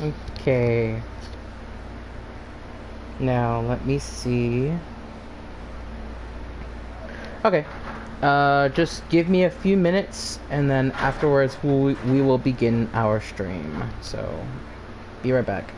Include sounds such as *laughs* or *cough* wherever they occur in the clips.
Okay. Now, let me see. Okay. Uh, just give me a few minutes, and then afterwards we, we will begin our stream. So, be right back.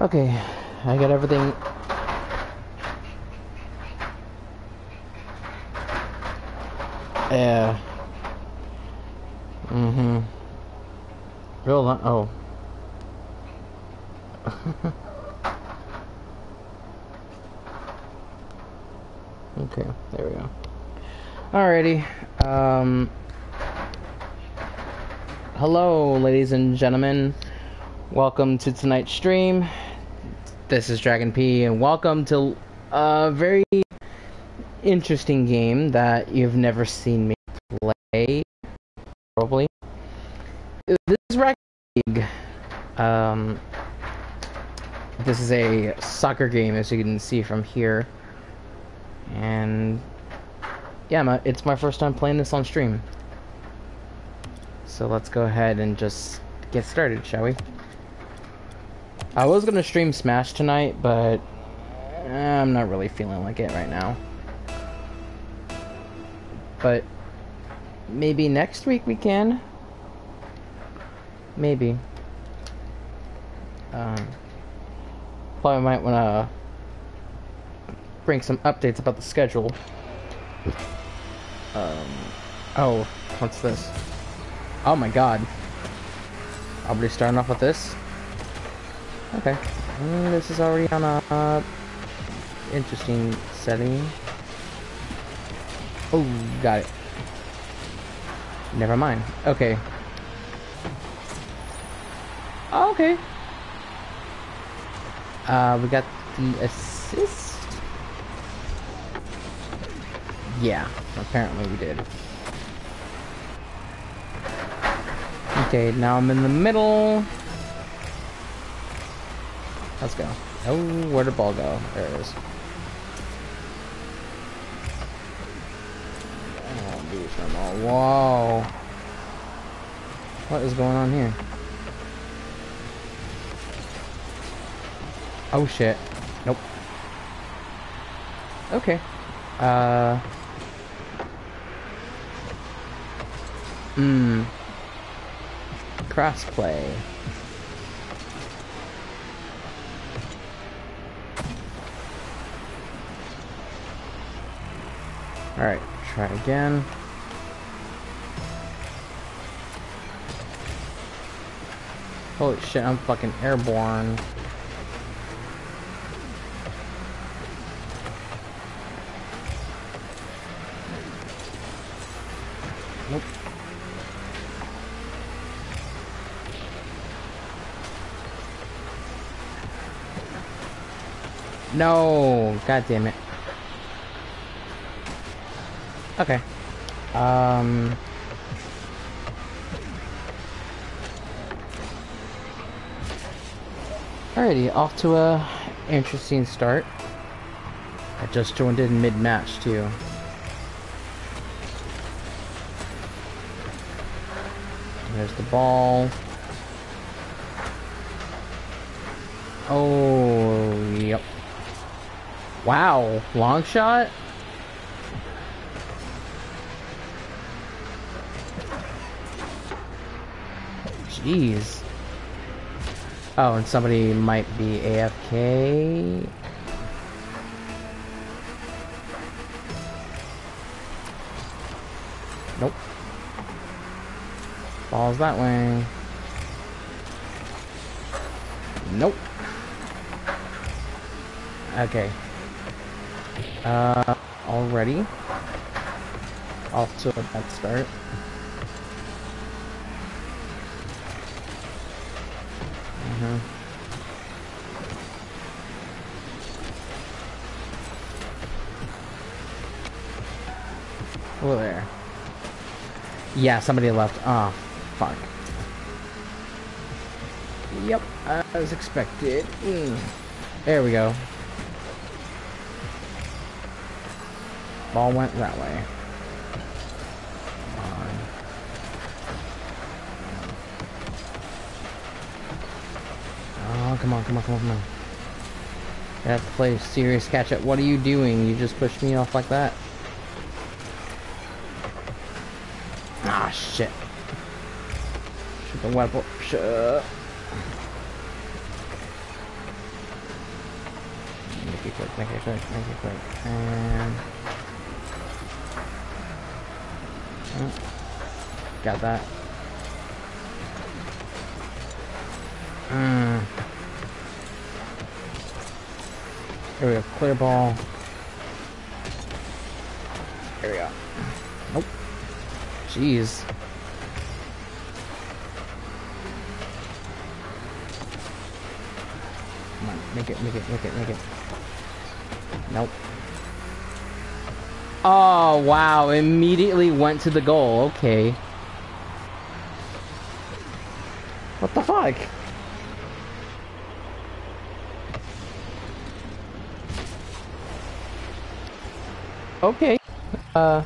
Okay, I got everything. Yeah. Mm-hmm. Real long. Oh. *laughs* okay, there we go. Alrighty. Um. Hello, ladies and gentlemen. Welcome to tonight's stream. This is Dragon P, and welcome to a very interesting game that you've never seen me play, probably. This is Rocket League. Um, This is a soccer game, as you can see from here. And yeah, my, it's my first time playing this on stream. So let's go ahead and just get started, shall we? I was gonna stream Smash tonight, but I'm not really feeling like it right now. But maybe next week we can. Maybe. Um, probably might want to bring some updates about the schedule. Um, oh, what's this? Oh my god. I'll be starting off with this. Okay. Mm, this is already on a uh, interesting setting. Oh, got it. Never mind. Okay. Oh, okay. Uh, we got the assist. Yeah, apparently we did. Okay, now I'm in the middle. Let's go. Oh, where'd the ball go? There it is. Oh, Whoa. What is going on here? Oh shit. Nope. Okay. Uh. Hmm. Crossplay. Alright, try again. Holy shit, I'm fucking airborne. Nope. No! God damn it. Okay. Um... Alrighty, off to a interesting start. I just joined in mid-match too. There's the ball. Oh, yep. Wow, long shot? Jeez. Oh, and somebody might be AFK. Nope. Falls that way. Nope. Okay. Uh, already. Off to a bad start. Mm-hmm. Oh, there. Yeah, somebody left. Oh, fuck. Yep, as expected. Mm. There we go. Ball went that way. Oh, come on, come on, come on, come on. I have to play serious catch up. What are you doing? You just pushed me off like that. Shit. Shoot the weapon. Shut Make it quick, make it quick, make it quick. Oh. Got that. Mm. There we go. Clear ball. Here we go. Nope. Jeez. make it, make it, make it. Nope. Oh, wow. Immediately went to the goal. Okay. What the fuck? Okay. Uh.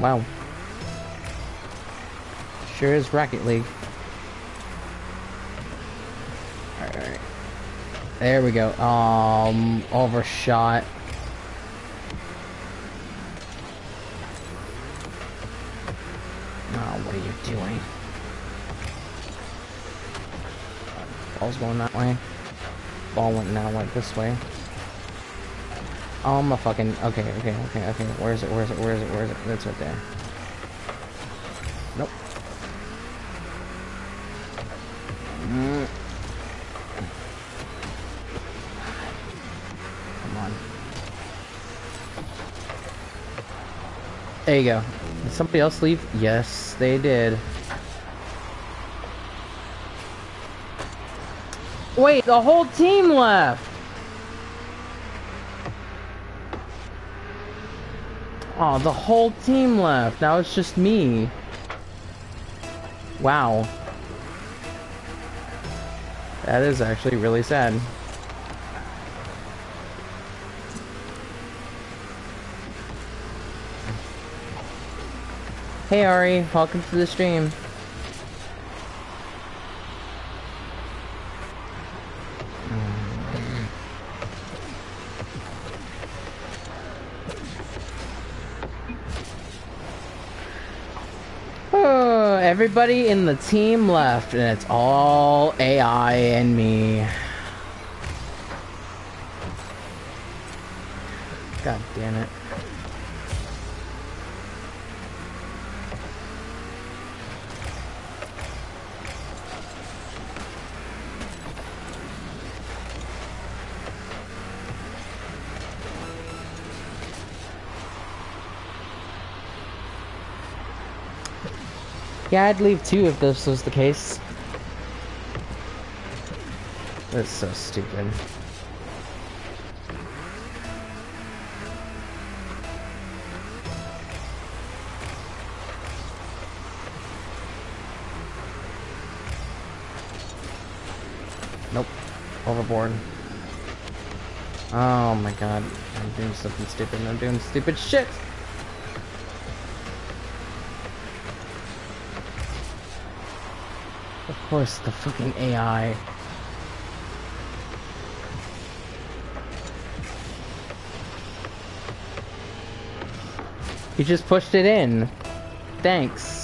Wow. Sure is Rocket League. There we go. Um, overshot. Oh, what are you doing? Ball's going that way. Ball went now went this way. Oh, a fucking... Okay, okay, okay, okay. Where is it? Where is it? Where is it? Where is it? That's right there. There you go. Did somebody else leave? Yes, they did. Wait, the whole team left! Oh, the whole team left. Now it's just me. Wow. That is actually really sad. Hey Ari, welcome to the stream. Oh, everybody in the team left, and it's all AI and me. Yeah, I'd leave too if this was the case. That's so stupid. Nope. Overboard. Oh my god. I'm doing something stupid. I'm doing stupid shit! Course, the fucking AI. You just pushed it in. Thanks.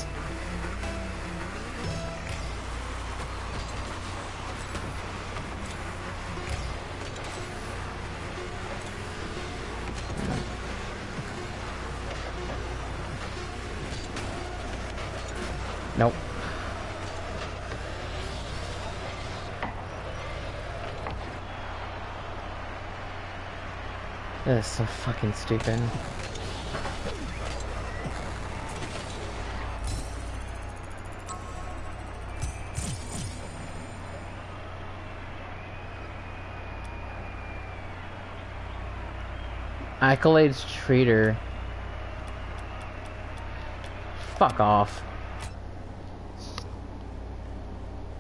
That is so fucking stupid. Accolades traitor. Fuck off.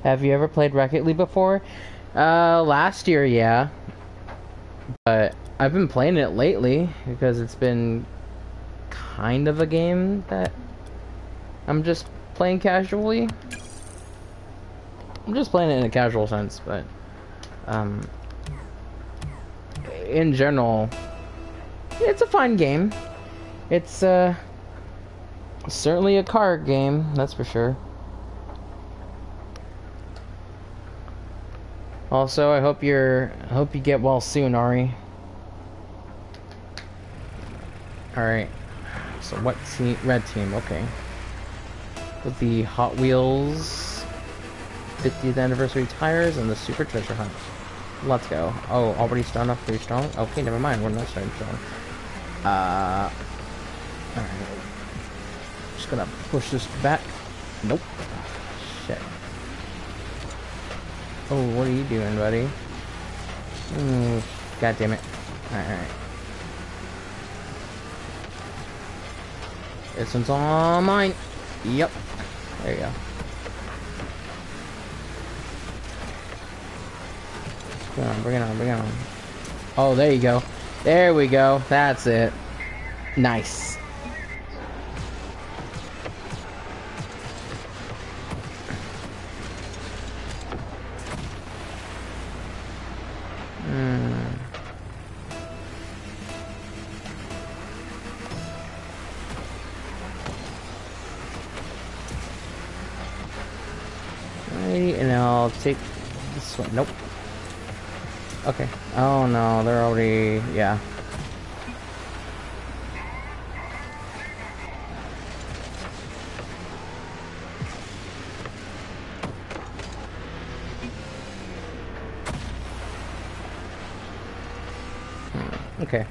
Have you ever played Rocket League before? Uh, last year, yeah. But I've been playing it lately because it's been kind of a game that I'm just playing casually. I'm just playing it in a casual sense, but um, in general, it's a fun game. It's uh, certainly a card game, that's for sure. Also, I hope you're I hope you get well soon, Ari. Alright. So what team red team, okay. With the Hot Wheels 50th anniversary tires and the super treasure hunt. Let's go. Oh, already starting off pretty strong? Okay, never mind, we're not starting strong. Uh Alright. Just gonna push this back. Nope. Shit. Oh, what are you doing, buddy? Mm, God damn it. Alright, alright. This one's all mine. Yep. There you go. Bring it on, bring it on, bring it on. Oh, there you go. There we go. That's it. Nice. Take this one. Nope. Okay. Oh no, they're already... yeah. Hmm, Okay.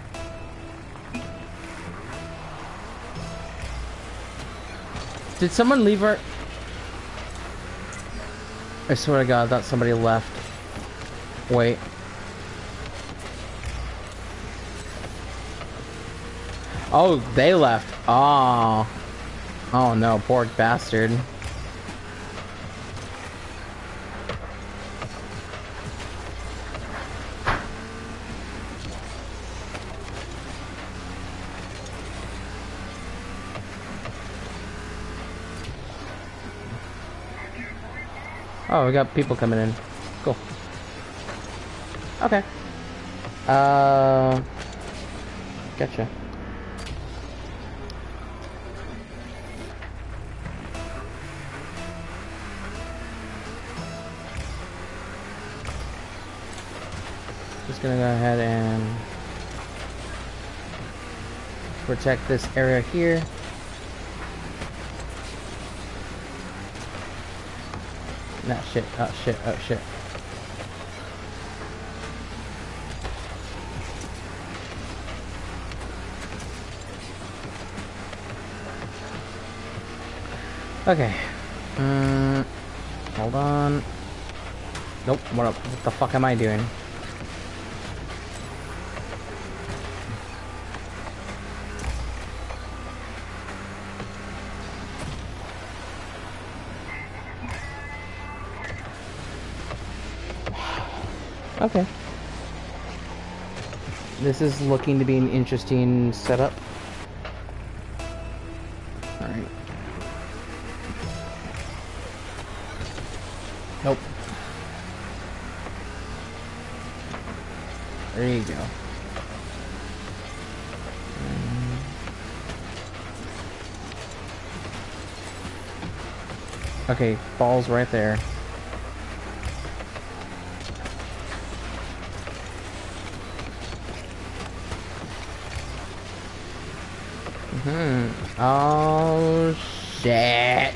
Did someone leave our... I swear to god, I thought somebody left. Wait. Oh, they left. Oh. Oh no, poor bastard. Oh, we got people coming in. Cool. Okay. Uh, gotcha. Just gonna go ahead and protect this area here. Nah, shit. Oh, shit. Oh, shit. Okay. Mm, hold on. Nope. What, what the fuck am I doing? Okay. This is looking to be an interesting setup. Alright. Nope. There you go. Mm. Okay, ball's right there. Hmm. Oh shit.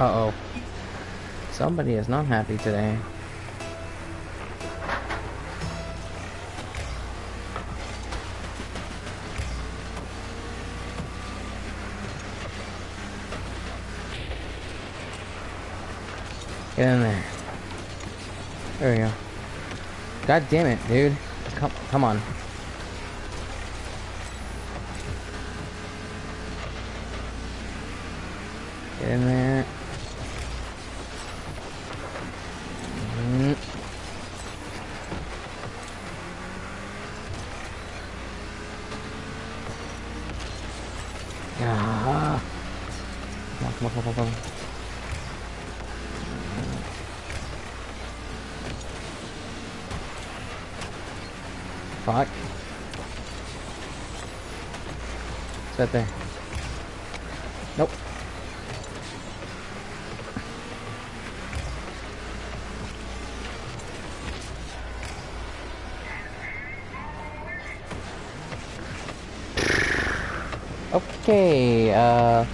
Uh oh. Somebody is not happy today. God damn it, dude. Come, come on. Get in there. Mm. Ah. Come on, come on, come on, come on. Fuck. It's right there. Nope. Okay, uh,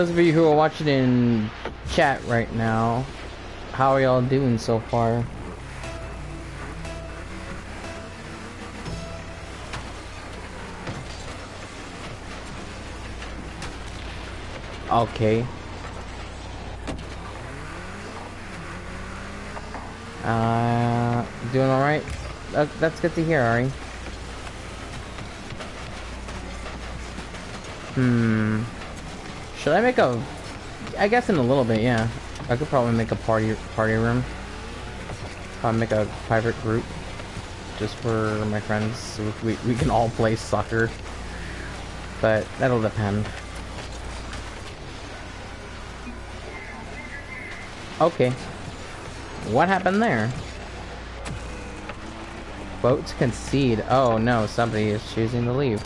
those of you who are watching in chat right now, how are y'all doing so far? Okay. Uh, doing alright? That, that's good to hear, Ari. Hmm. Should I make a... I guess in a little bit, yeah. I could probably make a party party room. I'll make a private group. Just for my friends. So we, we can all play soccer. But that'll depend. Okay. What happened there? To concede. Oh no, somebody is choosing to leave.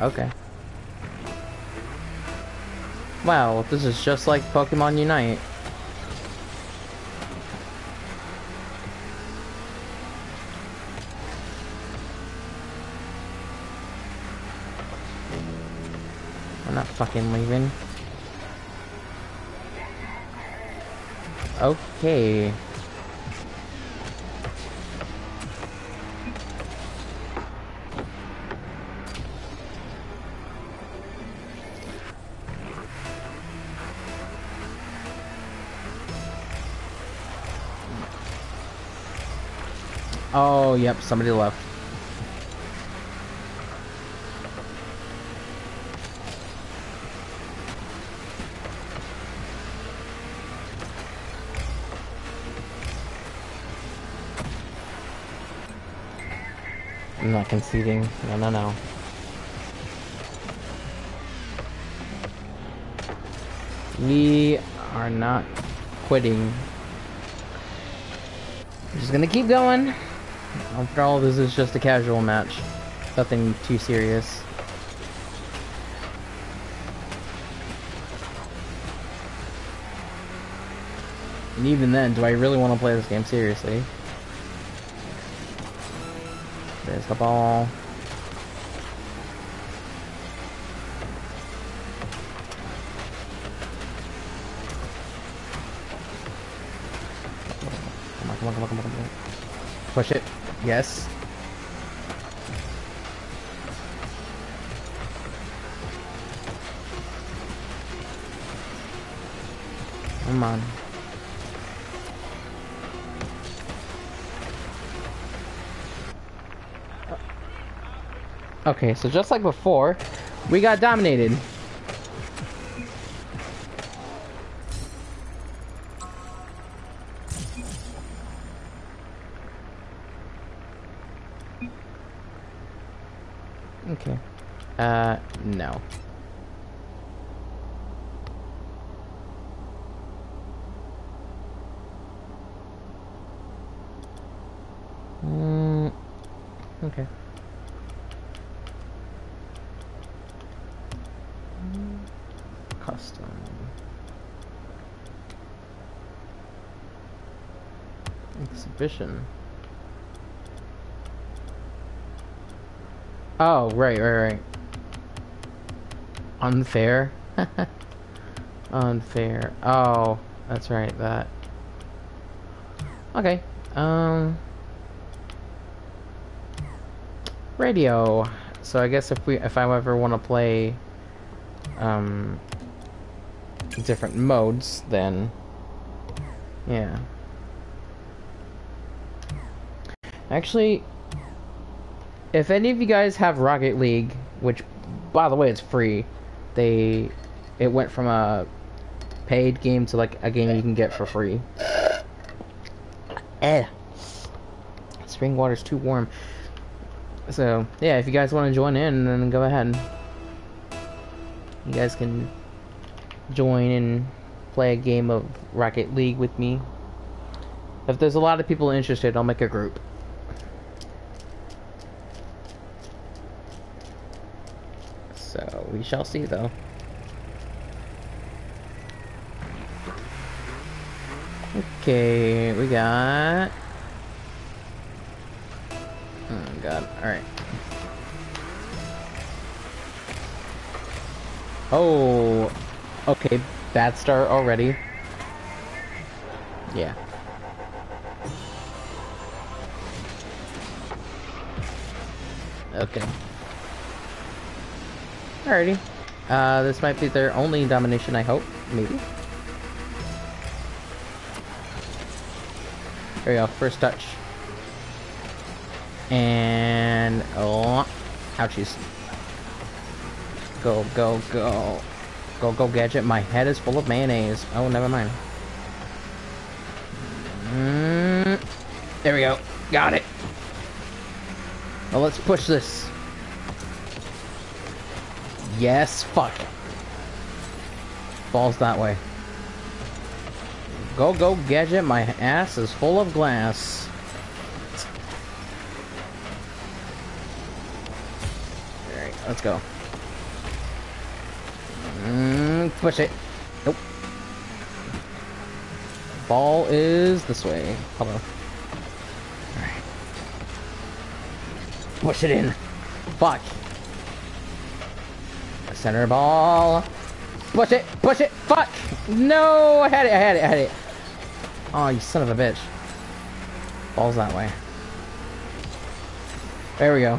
Okay. Wow, this is just like Pokemon Unite. I'm not fucking leaving. Okay. Oh, yep, somebody left. I'm not conceding. No, no, no. We are not quitting. We're just gonna keep going. After all, this is just a casual match. Nothing too serious. And even then, do I really want to play this game seriously? There's the ball. Come on, come on, come on, come on. Push it. Yes. Come on. Okay, so just like before, we got dominated. Exhibition. Oh, right, right, right. Unfair? *laughs* Unfair. Oh, that's right, that. Okay. Um Radio. So I guess if we if I ever want to play um different modes, then yeah. Actually, if any of you guys have Rocket League, which by the way it's free, they it went from a paid game to like a game you can get for free. Eh. Spring water's too warm. So yeah, if you guys want to join in, then go ahead. You guys can join and play a game of Rocket League with me. If there's a lot of people interested, I'll make a group. So we shall see though. Okay, we got Oh god, alright. Oh, okay, bad start already. Yeah. Okay. Alrighty. Uh, this might be their only domination, I hope. Maybe. There we go, first touch. And... Oh, ouchies. Go, go, go. Go, go, gadget. My head is full of mayonnaise. Oh, never mind. Mm, there we go. Got it. Well, let's push this. Yes, fuck. Falls that way. Go, go, gadget. My ass is full of glass. Alright, let's go. Mm, push it. Nope. Ball is this way. Hello. Alright. Push it in. Fuck. Center ball. Push it. Push it. Fuck. No, I had it. I had it. I had it. Oh, you son of a bitch. Ball's that way. There we go.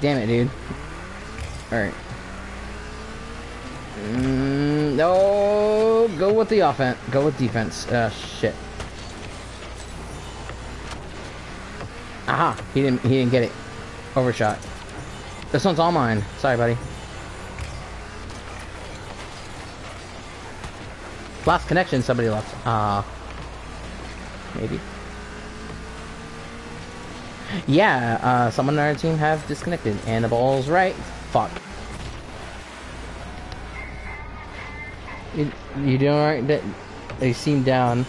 Damn it, dude. Alright. Mm, no, go with the offense. Go with defense. Uh, shit. Aha! He didn't. He didn't get it. Overshot. This one's all mine. Sorry, buddy. Last connection. Somebody left. Ah. Uh, maybe. Yeah, uh, someone on our team have disconnected, and the ball's right. Fuck. You, you doing alright? They seem down.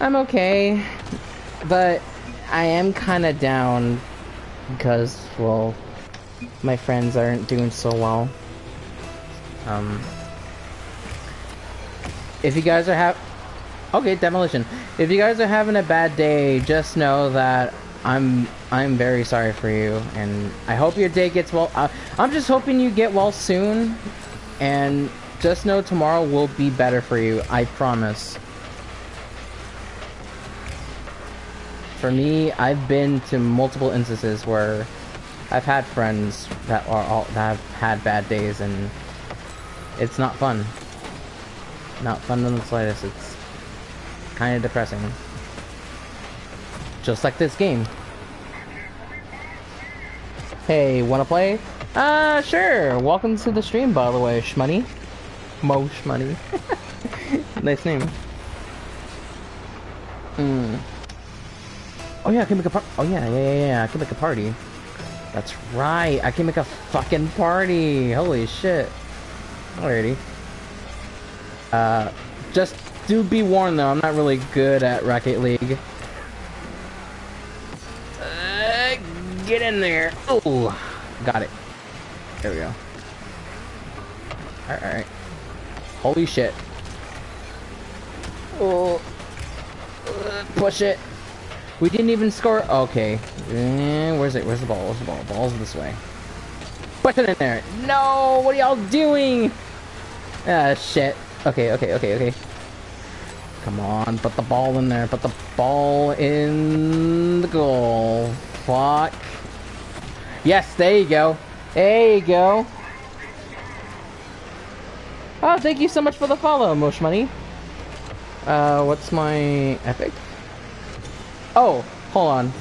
I'm okay, but I am kind of down because, well, my friends aren't doing so well. Um, if you guys are have, okay, demolition. If you guys are having a bad day, just know that I'm I'm very sorry for you, and I hope your day gets well. Uh, I'm just hoping you get well soon, and just know tomorrow will be better for you. I promise. For me, I've been to multiple instances where I've had friends that are all that have had bad days, and it's not fun. Not fun in the slightest. It's kind of depressing. Just like this game. Hey, wanna play? Uh, sure. Welcome to the stream, by the way, Shmoney. Mo Shmoney. *laughs* nice name. Hmm. Oh yeah, I can make a par- Oh yeah, yeah, yeah, yeah, I can make a party. That's right, I can make a fucking party! Holy shit. Alrighty. Uh, just do be warned though, I'm not really good at Rocket League. Uh, get in there! Oh! Got it. There we go. Alright. Holy shit. Oh. Uh, push it. We didn't even score. Okay. Eh, where's it? Where's the ball? Where's the ball? Ball's this way. Put it in there. No! What are y'all doing? Ah, shit. Okay, okay, okay, okay. Come on, put the ball in there. Put the ball in the goal. Fuck. Yes, there you go. There you go. Oh, thank you so much for the follow, Mosh Money. Uh, what's my epic? Oh, hold on.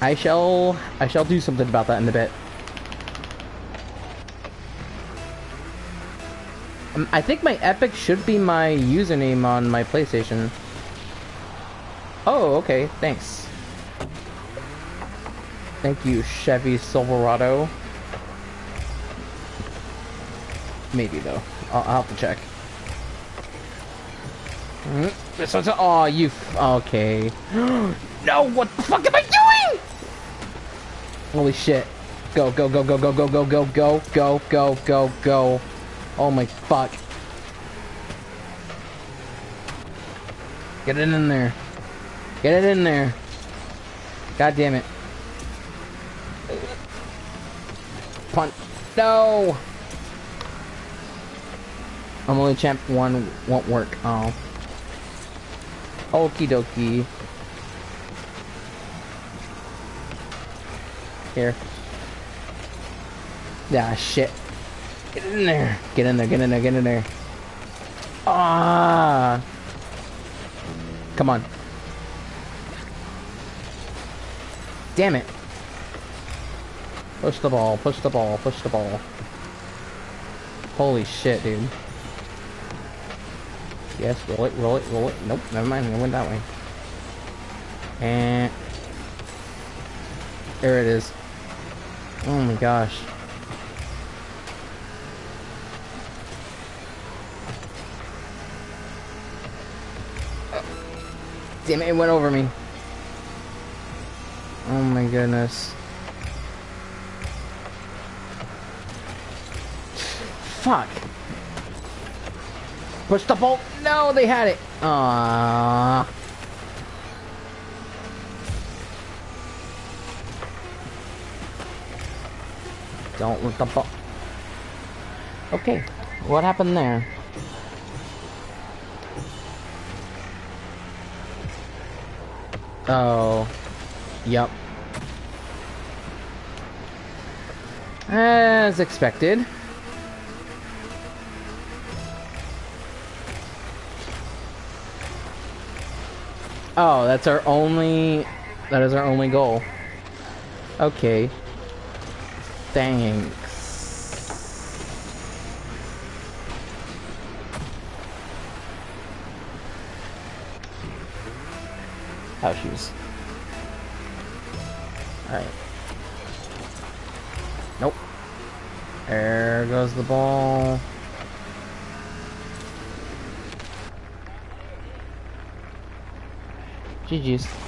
I shall I shall do something about that in a bit. Um, I think my epic should be my username on my PlayStation. Oh, okay, thanks. Thank you, Chevy Silverado. Maybe though. I'll, I'll have to check. This one's oh you okay. *gasps* *gasps* no, what the fuck am I doing? Holy shit. Go, go, go, go, go, go, go, go, go, go, go, go, go. Oh my fuck. Get it in there. Get it in there. God damn it. Punt. No! I'm only champ one won't work. Oh. Okie dokie. Here. Yeah, shit. Get in there. Get in there, get in there, get in there. Ah! Come on. Damn it. Push the ball, push the ball, push the ball. Holy shit, dude. Yes, roll it, roll it, roll it. Nope, never mind, I went that way. And... There it is. Oh my gosh. Damn it, it went over me. Oh my goodness. Fuck. Push the bolt. No, they had it. Aww. Don't let the ball. Okay, what happened there? Oh, yep. As expected. Oh, that's our only... That is our only goal. Okay. Thanks. Oh, shoes. Alright. Nope. There goes the ball. GG's.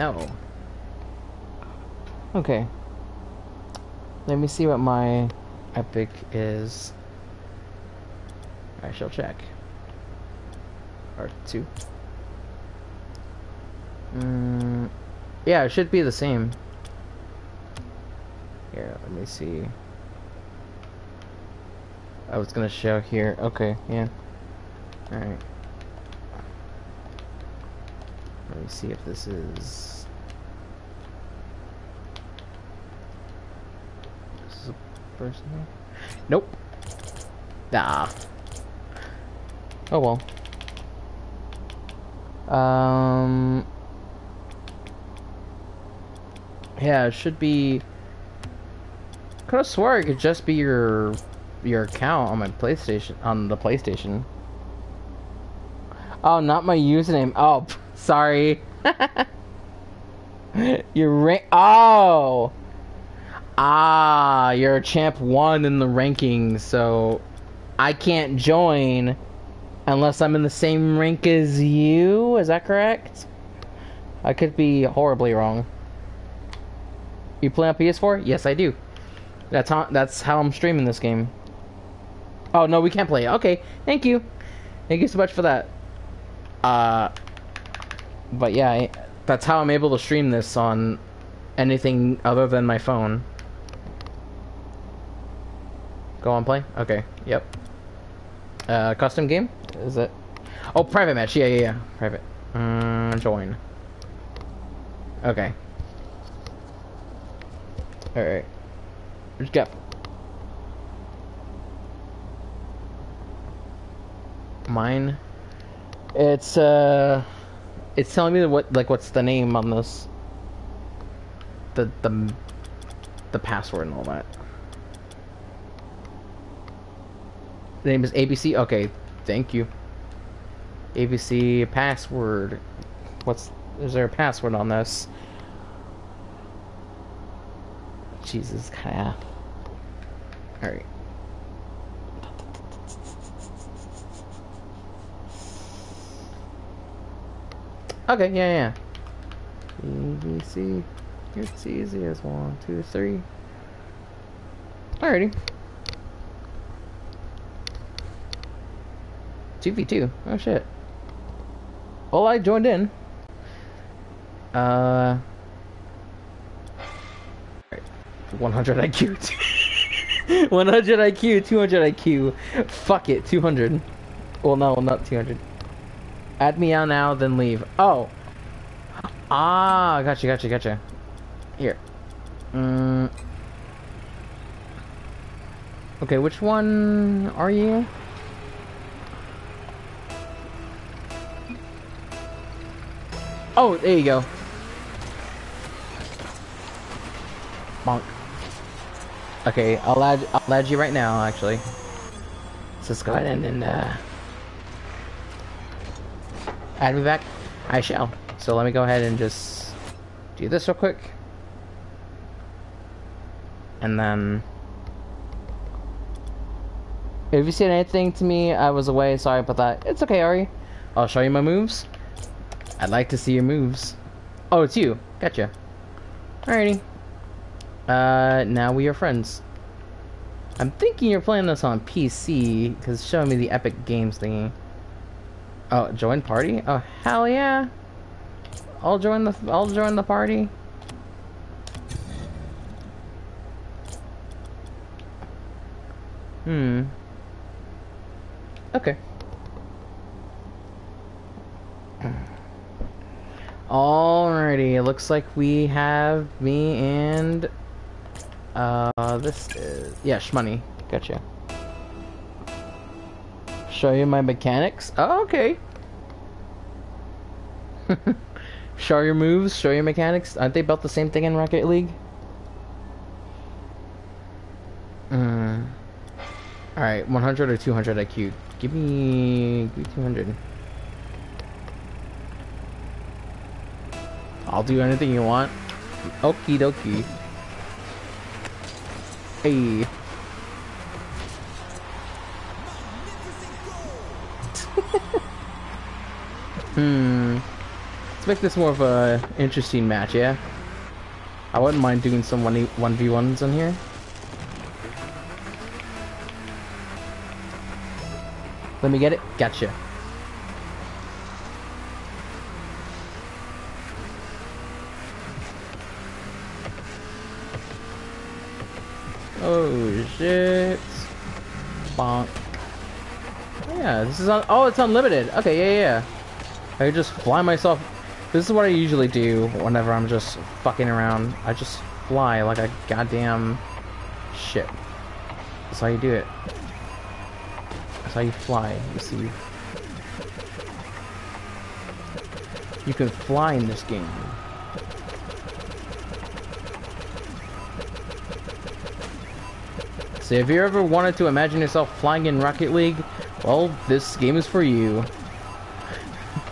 No. Okay. Let me see what my epic is. I shall check. R2. Mm, yeah, it should be the same. Here, let me see. I was gonna show here. Okay, yeah. Alright. Let me see if this is... This is a person? Nope. Nah. Oh well. Um... Yeah, it should be... Could have swore it could just be your your account on my PlayStation on the PlayStation. Oh, not my username. Oh, *laughs* sorry. *laughs* your rank. Oh. Ah, you're champ one in the rankings, so I can't join unless I'm in the same rank as you. Is that correct? I could be horribly wrong. You play on PS4? Yes, I do. That's how that's how I'm streaming this game. Oh no, we can't play. Okay, thank you. Thank you so much for that. Uh, but yeah, I, that's how I'm able to stream this on anything other than my phone. Go on, play. Okay. Yep. Uh, custom game? Is it? Oh, private match. Yeah, yeah, yeah. Private. Uh, join. Okay. Alright. Let's go. Mine. It's uh, it's telling me what like what's the name on this. The the the password and all that. The name is ABC. Okay, thank you. ABC password. What's is there a password on this? Jesus, kinda. Alright. Okay, yeah, yeah. ABC. It's easy as one, two, three. Alrighty. 2v2. Oh shit. Well, I joined in. Uh. 100 IQ. *laughs* 100 IQ, 200 IQ. Fuck it, 200. Well, no, not 200. Add me out now, then leave. Oh. Ah, gotcha, gotcha, gotcha. Here. Mm. Okay, which one are you? Oh, there you go. Bonk. Okay, I'll add I'll add you right now actually. So let's go ahead and, and uh, add me back. I shall. So let me go ahead and just do this real quick. And then if you said anything to me, I was away, sorry about that. It's okay, Ari. I'll show you my moves. I'd like to see your moves. Oh, it's you. Gotcha. Alrighty. Uh, now we are friends. I'm thinking you're playing this on PC, because showing me the Epic Games thingy. Oh, join party? Oh, hell yeah. I'll join the, I'll join the party. Hmm. Okay. Alrighty, it looks like we have me and uh this is yeah, Shmoney. Gotcha. Show you my mechanics? Oh, okay. *laughs* show your moves, show your mechanics. Aren't they about the same thing in Rocket League? Hmm. Alright, 100 or 200 IQ. Give me, give me 200. I'll do anything you want. Okie dokie. Hey. Hmm. Let's make this more of a interesting match, yeah? I wouldn't mind doing some 1 1v1s on here. Let me get it. Gotcha. Oh shit. Bonk. Oh, yeah, this is on. Oh, it's unlimited. Okay, yeah, yeah. I just fly myself. This is what I usually do whenever I'm just fucking around. I just fly like a goddamn shit. That's how you do it. That's how you fly, you see. You can fly in this game. So if you ever wanted to imagine yourself flying in Rocket League, well, this game is for you.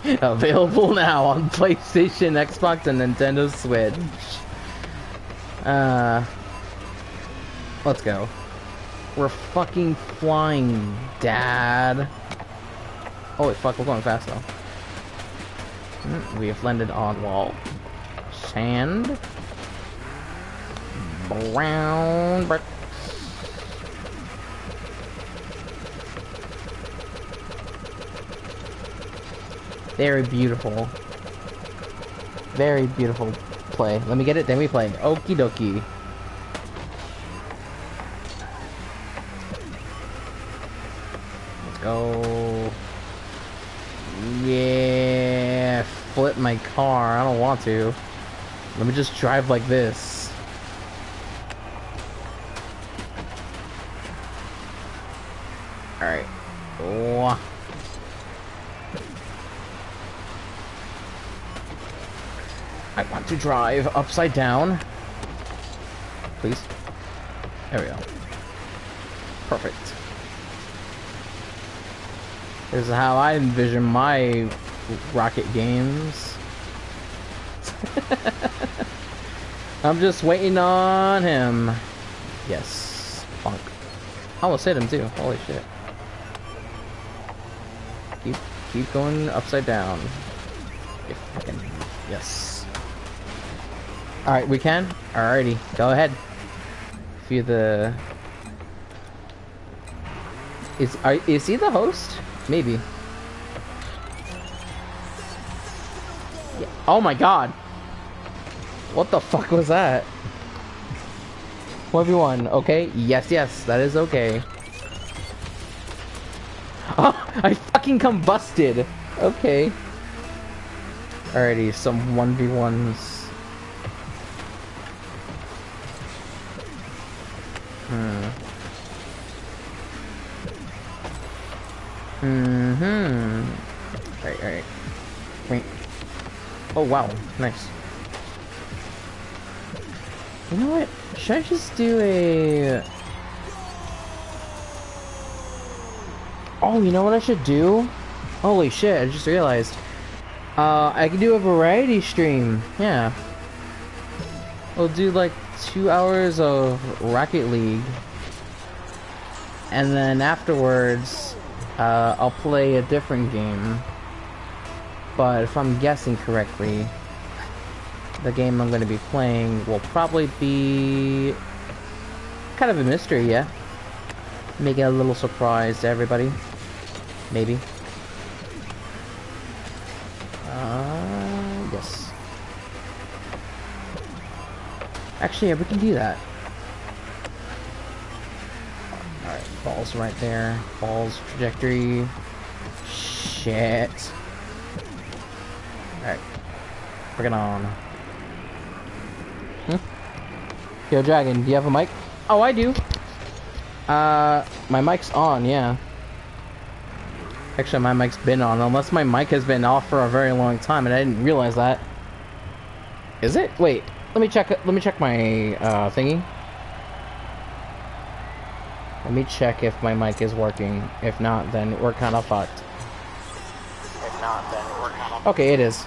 *laughs* Available now on PlayStation, Xbox, and Nintendo Switch. Uh, let's go. We're fucking flying, Dad. Holy fuck, we're going fast though. Hmm, we have landed on wall. Sand. Brown bricks. Very beautiful. Very beautiful play. Let me get it, then we play. Okie dokie. go. Yeah, flip my car. I don't want to. Let me just drive like this. Alright. Oh. I want to drive upside down. Please. There we go. Perfect. This is how I envision my rocket games. *laughs* I'm just waiting on him. Yes. Funk. I almost hit him too. Holy shit. Keep keep going upside down. Yes. Alright, we can? Alrighty, go ahead. Few the is are, is he the host? Maybe. Yeah. Oh my god. What the fuck was that? 1v1, okay? Yes, yes, that is okay. *laughs* Oh, I fucking combusted! Okay. Alrighty, some 1v1s. Mm-hmm. Alright, alright. Wait. Oh, wow. Nice. You know what? Should I just do a... Oh, you know what I should do? Holy shit, I just realized. Uh, I can do a variety stream. Yeah. We'll do like two hours of Rocket League. And then afterwards, uh, I'll play a different game. But if I'm guessing correctly, the game I'm going to be playing will probably be kind of a mystery, yeah? Making a little surprise to everybody. Maybe. Uh, yes. Actually, yeah, we can do that. Alright, balls right there. Balls, trajectory. Shit. Alright. Bring it on. Hmm? Yo, Dragon, do you have a mic? Oh, I do. Uh, my mic's on, yeah. Actually, my mic's been on, unless my mic has been off for a very long time and I didn't realize that. Is it? Wait, let me check. Let me check my uh, thingy. Let me check if my mic is working. If not, then we're kind of fucked. If not, then we're kind of. Okay, it is.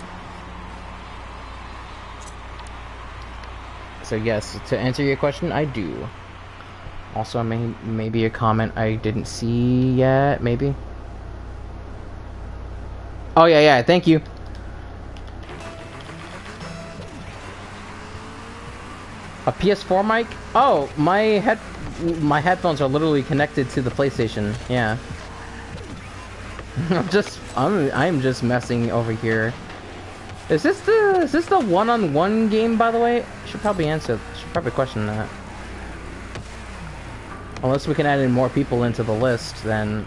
So yes, to answer your question, I do. Also, may maybe a comment I didn't see yet, maybe. Oh yeah, yeah. Thank you. A PS4 mic? Oh, my head, my headphones are literally connected to the PlayStation. Yeah. *laughs* I'm just, I'm, I'm just messing over here. Is this the, is this the one-on-one -on -one game, by the way? Should probably answer, should probably question that. Unless we can add in more people into the list, then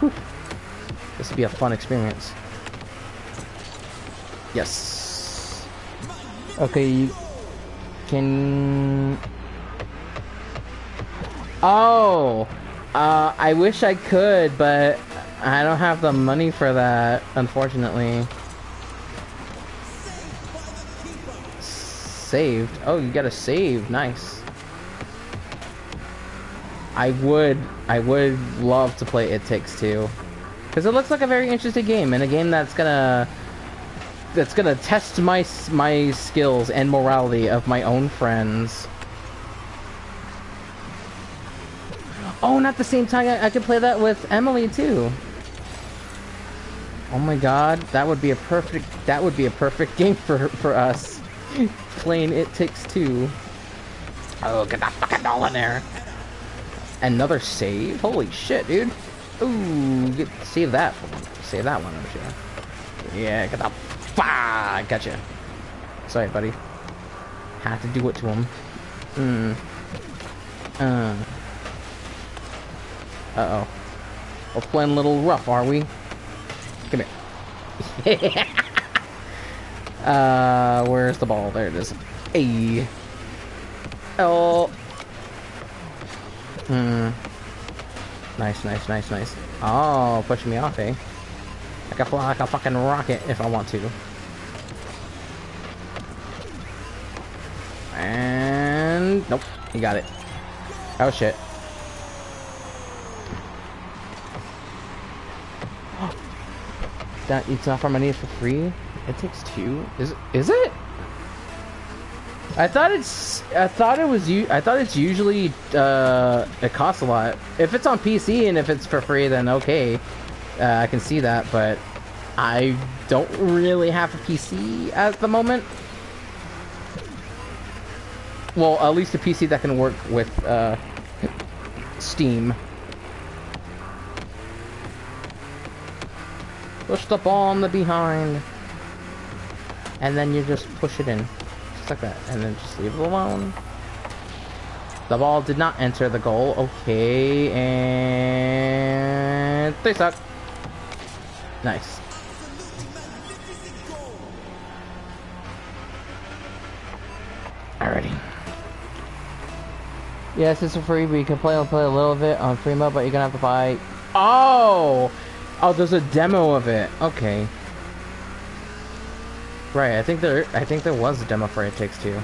whew, this would be a fun experience. Yes. Okay, can... Oh! Uh, I wish I could, but I don't have the money for that, unfortunately. Saved. Oh, you got a save. Nice. I would, I would love to play It Takes Two. Because it looks like a very interesting game, and a game that's gonna that's gonna test my my skills and morality of my own friends. Oh, and at the same time, I, I could play that with Emily too. Oh my god, that would be a perfect that would be a perfect *laughs* game for for us. Playing It Takes Two. Oh, get that fucking doll in there. Another save? Holy shit, dude. Ooh, get, save that. Save that one, you? Yeah, get that Bah! Gotcha. Sorry, buddy. Had to do it to him. Hmm. Uh. Uh-oh. We're playing a little rough, are we? Come here. *laughs* uh, where's the ball? There it is. Hey. Oh. Hmm. Nice, nice, nice, nice. Oh, pushing me off, eh? I can fly like a fucking rocket if I want to. And... Nope. He got it. Oh shit. That it's not for money for free? It takes two? Is is it? I thought it's I thought it was you I thought it's usually uh it costs a lot. If it's on PC and if it's for free then okay. Uh, I can see that, but I don't really have a PC at the moment. Well, at least a PC that can work with uh, Steam. Push the ball on the behind. And then you just push it in. Just like that. And then just leave it alone. The ball did not enter the goal. Okay, and they suck. Nice. Yes, it's free, but you can play play a little bit on free mode, but you're gonna have to buy. Oh, Oh, there's a demo of it. Okay. Right, I think there I think there was a demo for It Takes Two.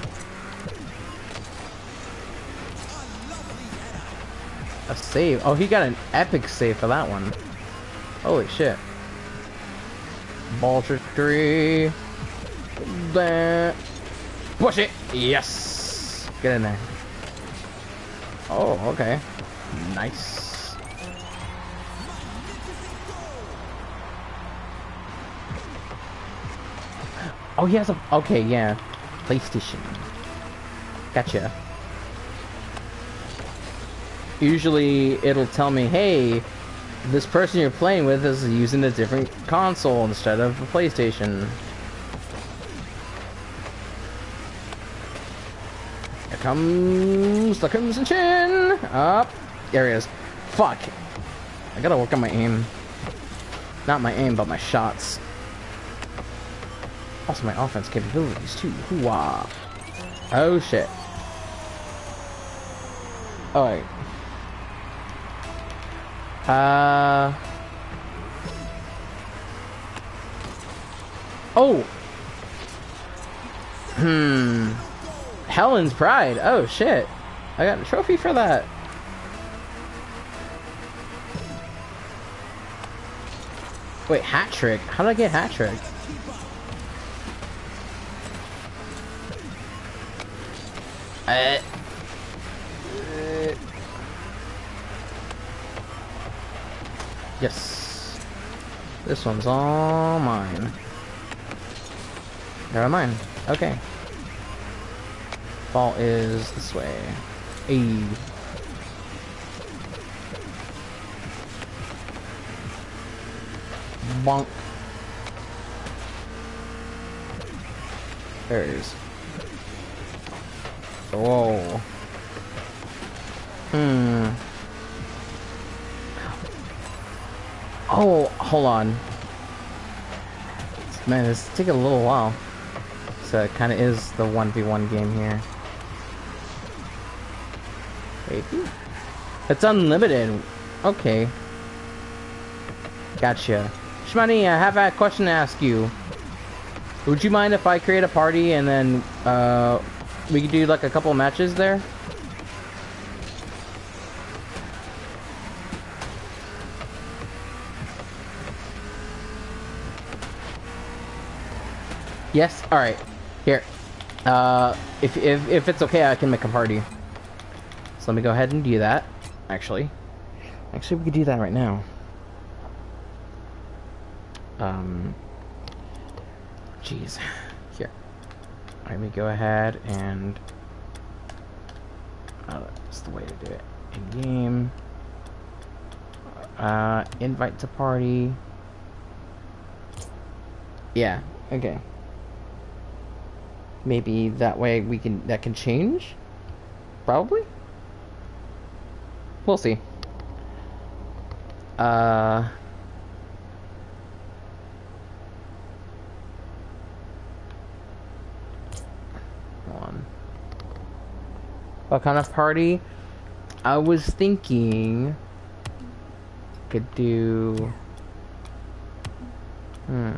A save. Oh, he got an epic save for that one. Holy shit. Ball trajectory. That. Push it. Yes. Get in there. Oh, okay. Nice. Oh, he has a. Okay, yeah. PlayStation. Gotcha. Usually, it'll tell me, hey, this person you're playing with is using a different console instead of a PlayStation. Here comes the Crimson Chin! Up! There he is. Fuck! I gotta work on my aim. Not my aim, but my shots. Also my offense capabilities too. Hooah! Oh shit. Alright. Uh. Oh. Hmm. Helen's Pride. Oh shit. I got a trophy for that. Wait, hat trick? How did I get hat trick? Uh. uh Yes. This one's all mine. Never mind. Okay. Ball is this way. A. Bonk. There it is. Whoa. Hmm. Oh, hold on. Man, is taking a little while. So it kind of is the 1v1 game here. Wait. It's unlimited. Okay. Gotcha. Shmoney, I have a question to ask you. Would you mind if I create a party and then uh, we could do like a couple matches there? Yes? Alright. Here. Uh, if, if, if it's okay, I can make a party. So let me go ahead and do that, actually. Actually, we could do that right now. Um, jeez. Let me go ahead and... Oh, that's the way to do it. In-game. Uh, invite to party. Yeah, okay. Maybe that way we can that can change? Probably? We'll see. Uh What kind of party? I was thinking could do Hmm.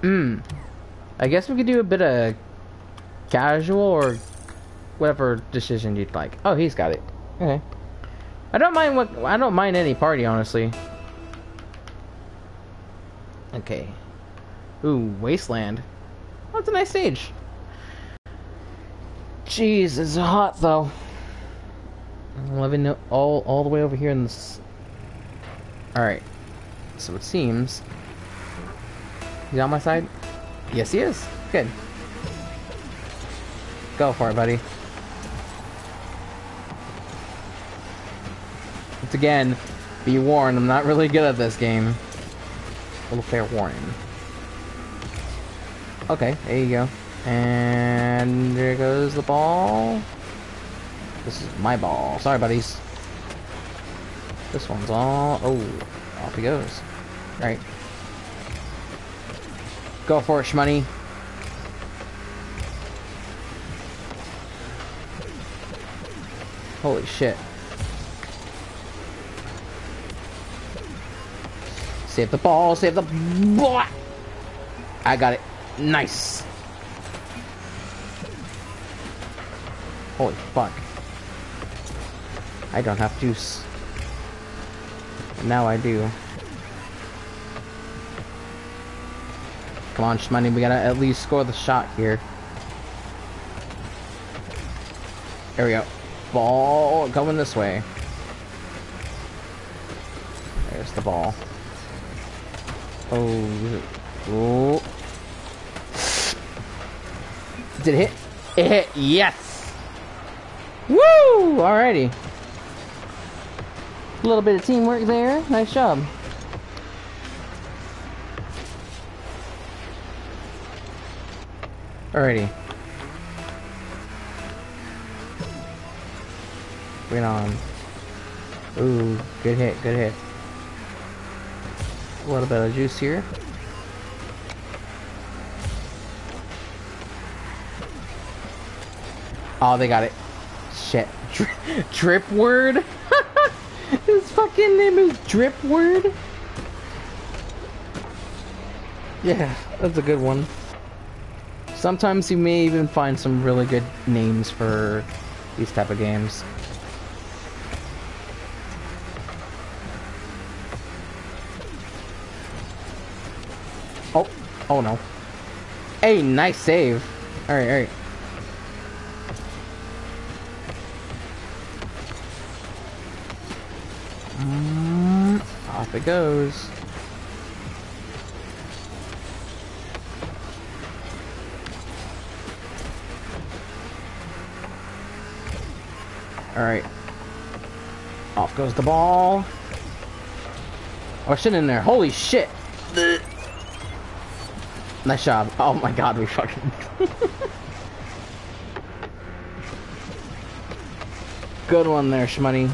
Hmm. I guess we could do a bit of casual or whatever decision you'd like. Oh, he's got it. Okay. I don't mind what I don't mind any party, honestly. Okay. Ooh, Wasteland. That's a nice stage. Jeez, it's hot though. I'm living all all the way over here in this. All right. So it seems. He's on my side. Yes, he is. Good. Go for it, buddy. Once again, be warned, I'm not really good at this game. A little fair warning. Okay, there you go. And there goes the ball. This is my ball. Sorry, buddies. This one's all... Oh, off he goes. Right. Go for it, Shmoney. Holy shit. Save the ball, save the. I got it. Nice. Holy fuck. I don't have juice. Now I do. Come on, Shmoney, we gotta at least score the shot here. There we go. Ball going this way. There's the ball. Oh. Oh. Did it hit? It hit. Yes. Woo! Alrighty. A little bit of teamwork there. Nice job. Alrighty. Bring on. Ooh, good hit, good hit. A little bit of juice here. Oh, they got it. Shit. Dri drip word? *laughs* His fucking name is Drip Word? Yeah, that's a good one. Sometimes you may even find some really good names for these type of games. Oh, oh no. Hey, nice save. Alright, alright. Off it goes. Alright. Off goes the ball. Oh, shit in there. Holy shit. Nice job. Oh my god, we fucking... *laughs* Good one there, Shmoney.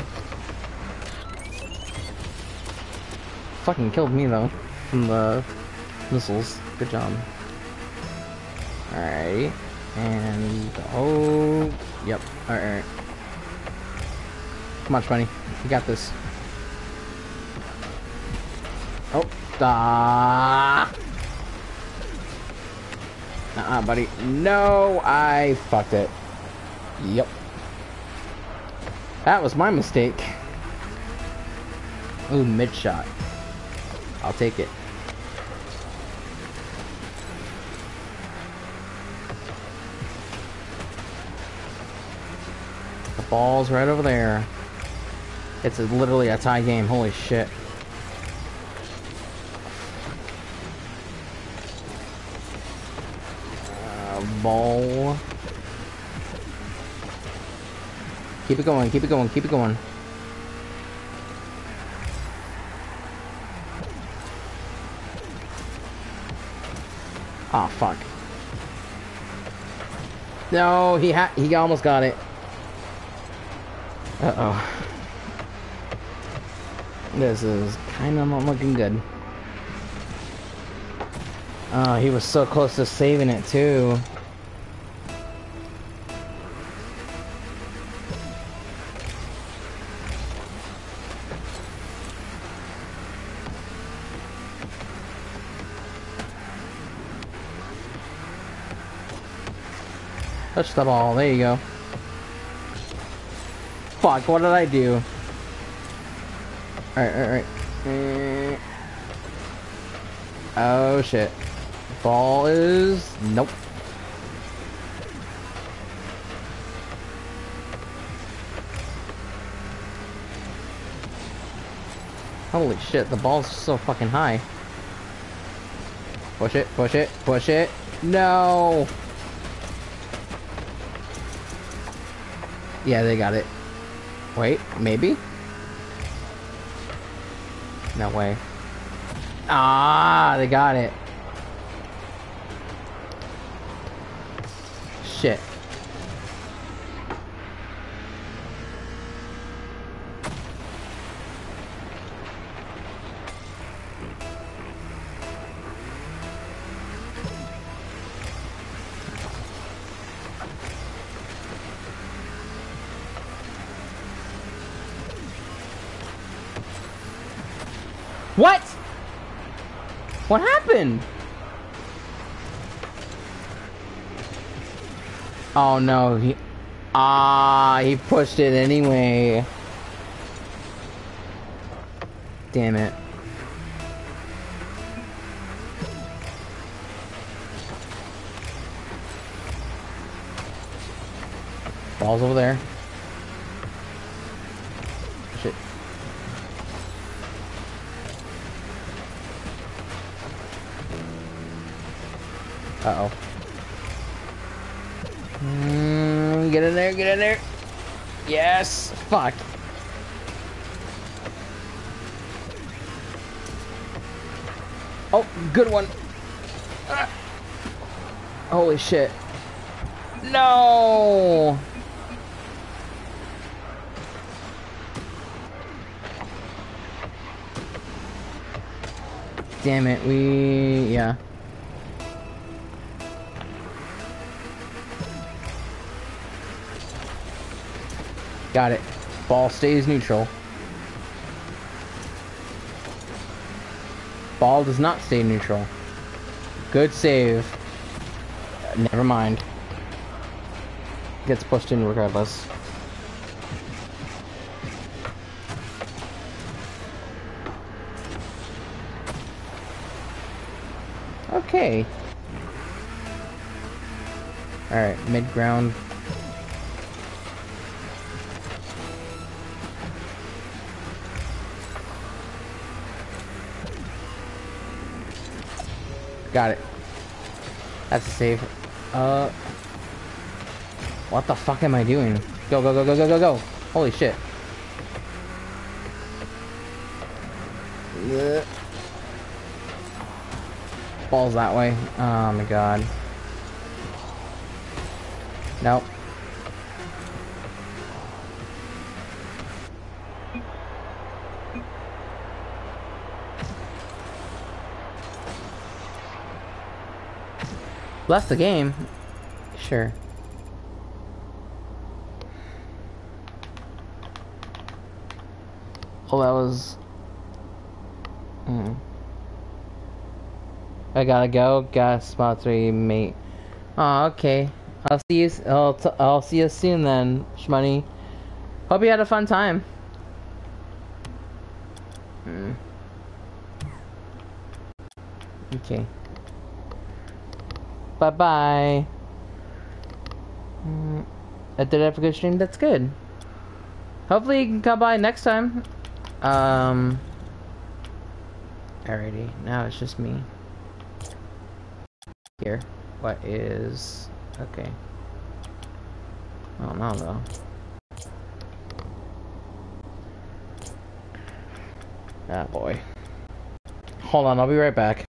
Fucking killed me though. From the missiles. Good job. Alright. And... Oh... Yep. Alright. Come on, Shmoney. You got this. Oh. Ah. Uh -uh, buddy. No, I fucked it. Yep. That was my mistake. Ooh, mid shot. I'll take it. The ball's right over there. It's a, literally a tie game. Holy shit. Uh, ball. Keep it going, keep it going, keep it going. Oh fuck. No, he had he almost got it. Uh oh. This is kind of not looking good. Oh, he was so close to saving it too. Touch the ball. There you go. Fuck, what did I do? Alright, alright, alright. Mm. Oh shit. Ball is... Nope. Holy shit, the ball's so fucking high. Push it, push it, push it. No! Yeah, they got it. Wait, maybe? No way. Ah, they got it. Shit. What? What happened? Oh no, he... Ah, he pushed it anyway. Damn it. Ball's over there. Shit. Uh-oh. Mm, get in there, get in there. Yes. Fuck. Oh, good one. Ah. Holy shit. No. Damn it, we... yeah. Got it. Ball stays neutral. Ball does not stay neutral. Good save. Uh, never mind. Gets pushed in regardless. Okay. Alright, mid-ground. Got it. That's a save. Uh... What the fuck am I doing? Go, go, go, go, go, go, go! Holy shit. Yeah. Ball's that way. Oh my god. Nope. Left the game. Sure. Oh, that was... Hmm. I gotta go. Got spot three, mate. Oh, okay. I'll see you. I'll, t I'll see you soon then, Shmoney. Hope you had a fun time. Hmm. Okay. Bye bye. Mm, I did have a good stream. That's good. Hopefully you can come by next time. Um. Alrighty, now it's just me. Here. What is... Okay. Oh no though. Ah boy. Hold on, I'll be right back.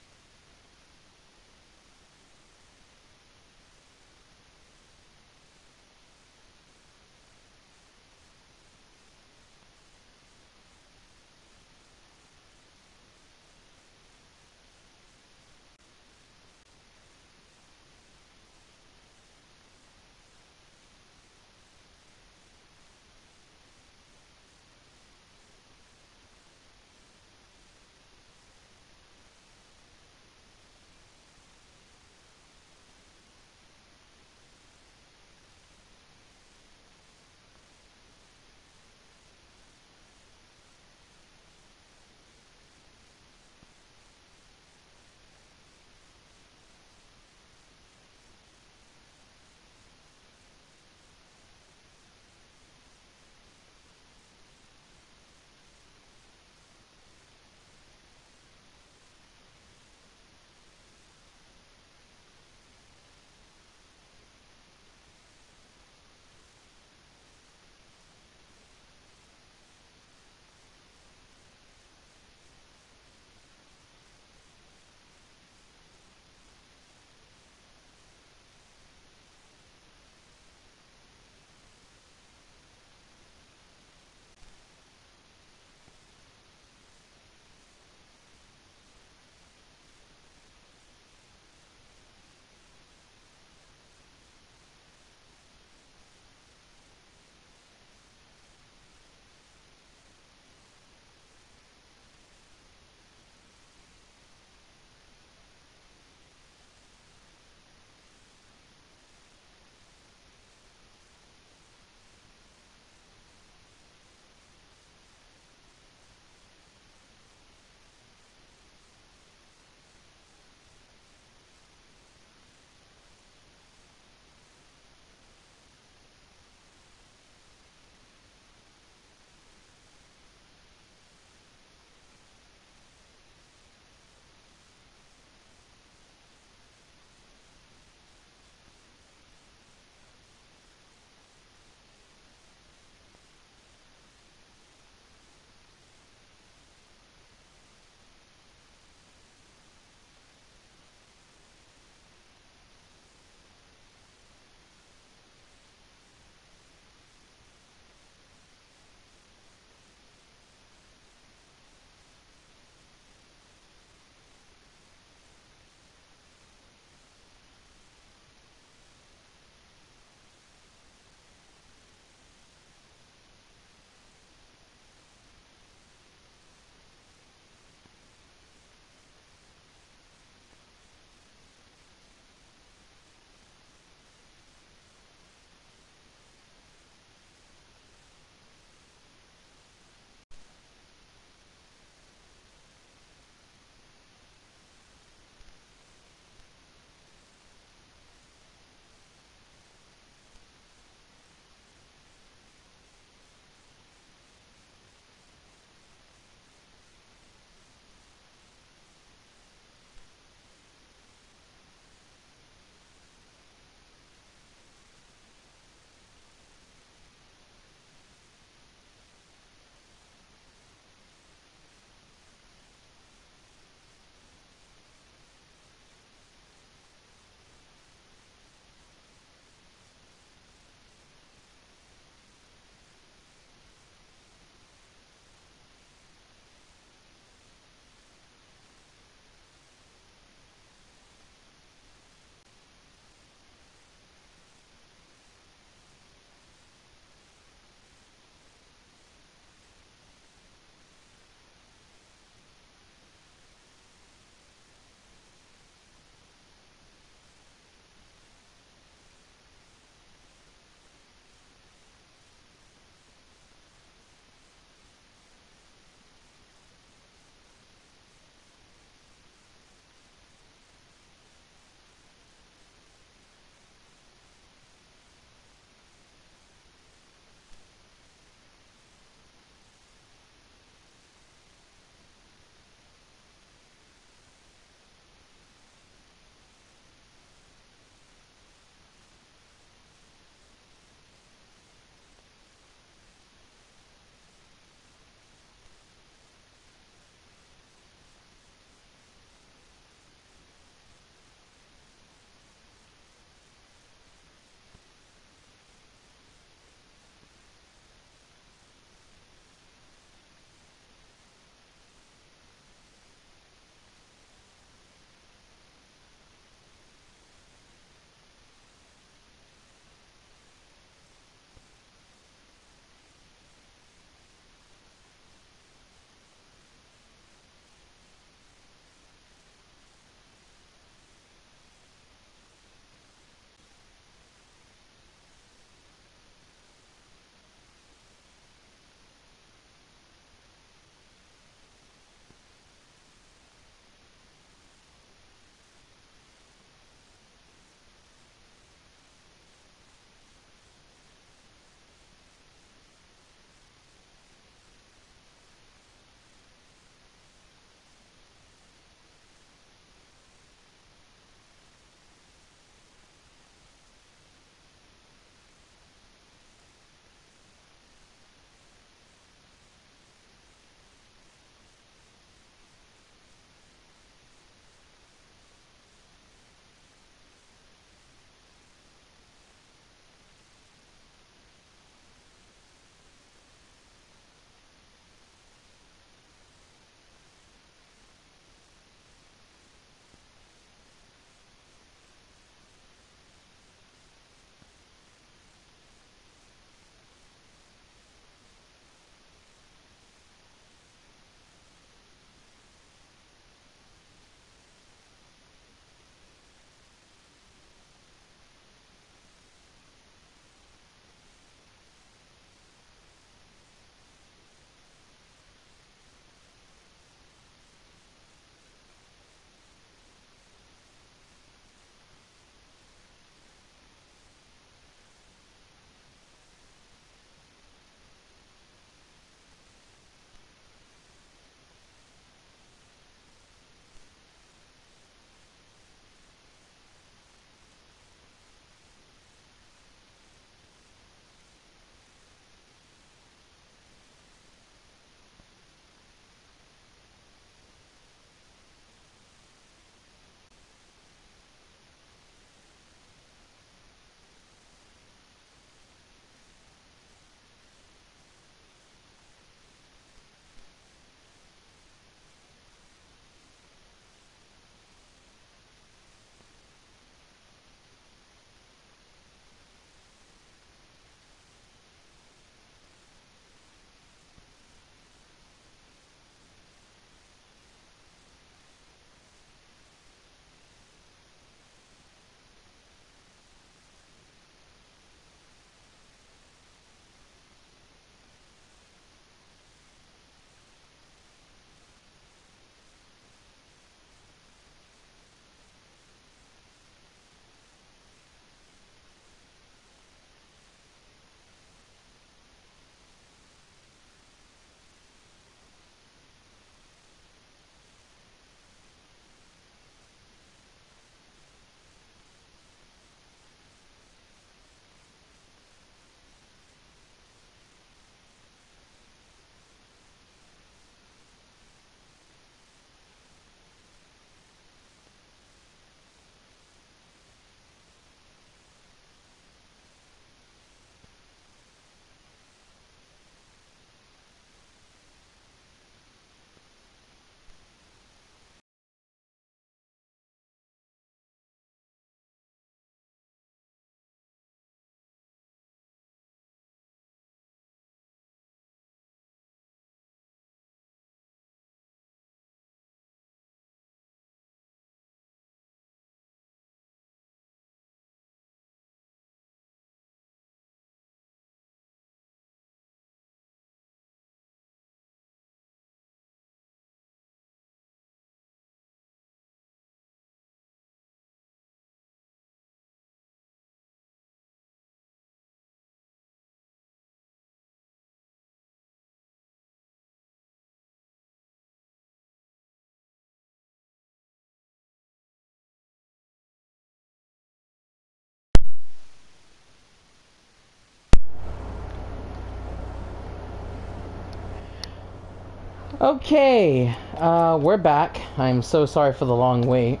Okay, uh, we're back. I'm so sorry for the long wait.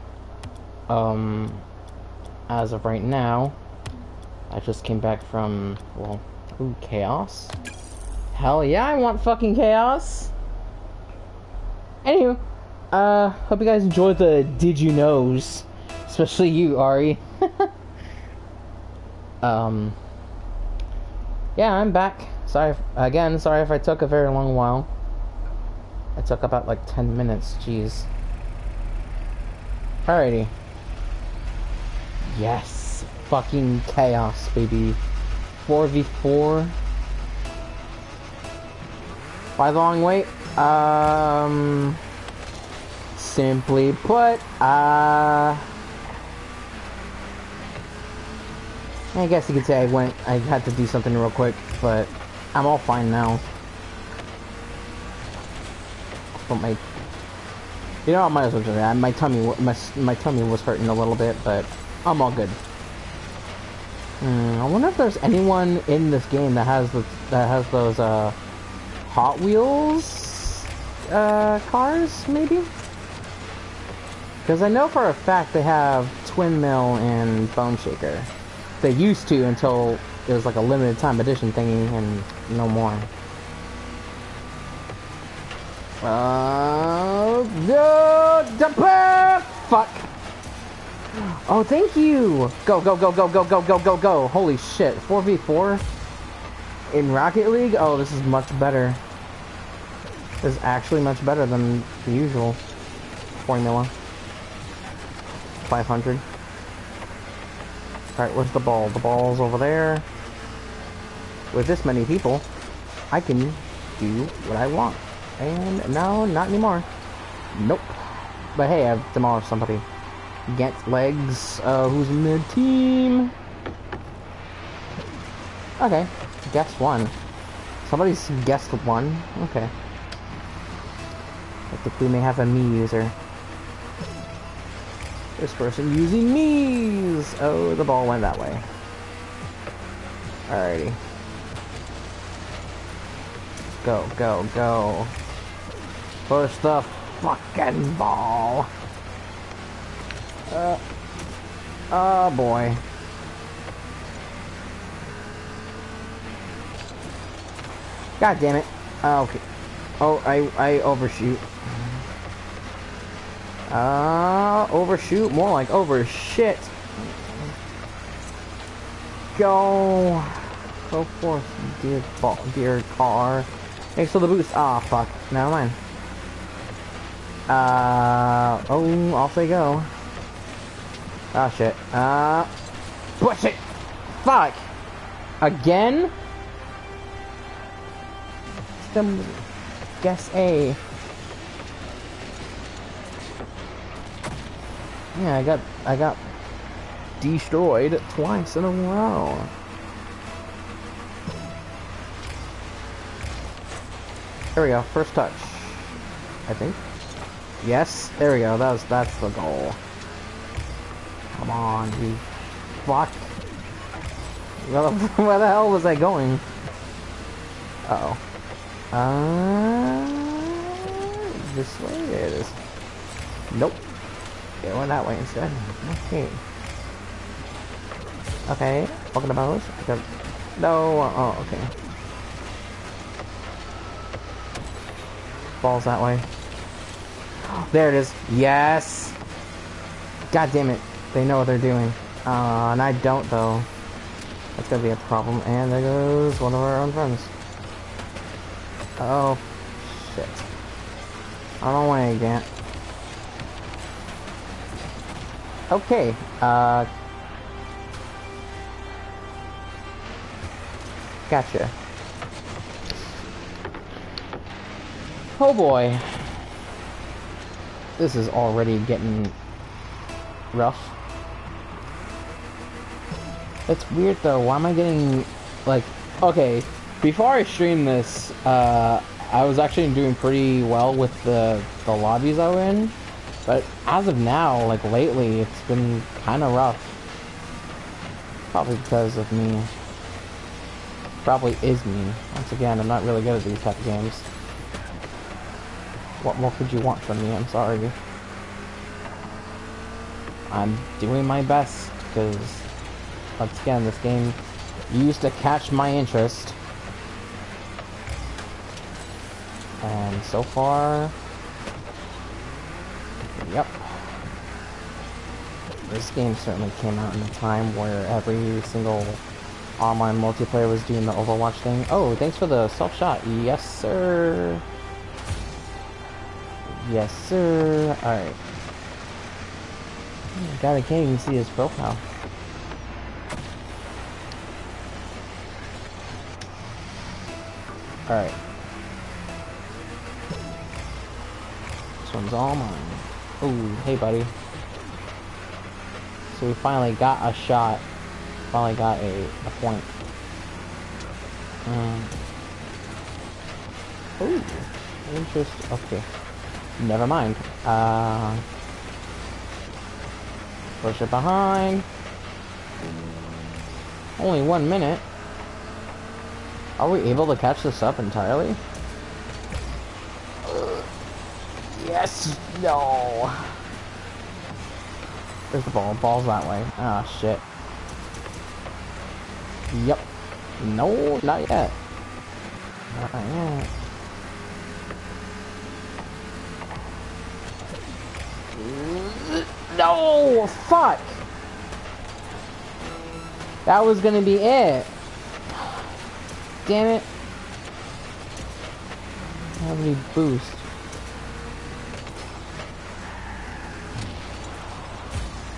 Um, as of right now, I just came back from, well, ooh, chaos. Hell yeah, I want fucking chaos. Anywho, uh, hope you guys enjoyed the Did You Knows, especially you, Ari. *laughs* um, yeah, I'm back. Sorry, again, sorry if I took a very long while. It took about like 10 minutes, jeez. Alrighty. Yes! Fucking chaos, baby. 4v4. Why the long wait? Um... Simply put, uh... I guess you could say I went, I had to do something real quick, but I'm all fine now. But my, you know, I might as well do that. My tummy, my my tummy was hurting a little bit, but I'm all good. Hmm, I wonder if there's anyone in this game that has the that has those uh, Hot Wheels uh, cars, maybe. Because I know for a fact they have Twin Mill and Bone Shaker. They used to until it was like a limited time edition thingy and no more. Uh, no, fuck. Oh, thank you. Go, go, go, go, go, go, go, go, go. Holy shit. 4v4 in Rocket League? Oh, this is much better. This is actually much better than the usual formula. 500. Alright, where's the ball? The ball's over there. With this many people, I can do what I want. And no, not anymore. Nope. But hey, I've demolished somebody. Get legs. Uh, who's in the team? Okay, guess one. Somebody's guessed one. Okay. I think we may have a me user. This person using me's! Oh, the ball went that way. Alrighty. Go, go, go. Push the fucking ball. Uh, oh boy. God damn it. Oh, okay. Oh, I, I overshoot. Uh, overshoot? More like overshit. Go. Go forth, dear, ball, dear car. Thanks for the boost. Ah, oh, fuck. Never mind. Uh, oh, off they go. Ah, oh, shit. Uh, push it! Fuck! Again? Guess A. Yeah, I got, I got destroyed twice in a row. There we go, first touch. I think. Yes, there we go, that was, that's the goal. Come on, you fuck. Where the, *laughs* where the hell was I going? Uh oh Uh, this way? It is. Nope. It went that way instead. Okay. Okay, to Bowers. No, oh, okay. Balls that way. There it is. Yes! God damn it. They know what they're doing. Uh, and I don't, though. That's gonna be a problem. And there goes one of our own friends. oh. Shit. I don't my way, Gant. Okay, uh... Gotcha. Oh boy. This is already getting rough. It's weird though, why am I getting, like, okay, before I streamed this, uh, I was actually doing pretty well with the, the lobbies I was in, but as of now, like lately, it's been kind of rough. Probably because of me. Probably is me. Once again, I'm not really good at these type of games. What more could you want from me? I'm sorry. I'm doing my best because once again this game used to catch my interest and so far yep this game certainly came out in a time where every single online multiplayer was doing the Overwatch thing. Oh, thanks for the self shot. Yes, sir. Yes, sir. Alright. God, I can't even see his profile. Alright. This one's all mine. Ooh, hey buddy. So we finally got a shot. Finally got a, a point. Um, ooh, interest. Okay. Never mind. Uh, push it behind. Only one minute. Are we able to catch this up entirely? Yes! No! There's the ball? Ball's that way. Ah, oh, shit. Yep. No, not yet. Not yet. No! Fuck! That was gonna be it. Damn it. How many boost?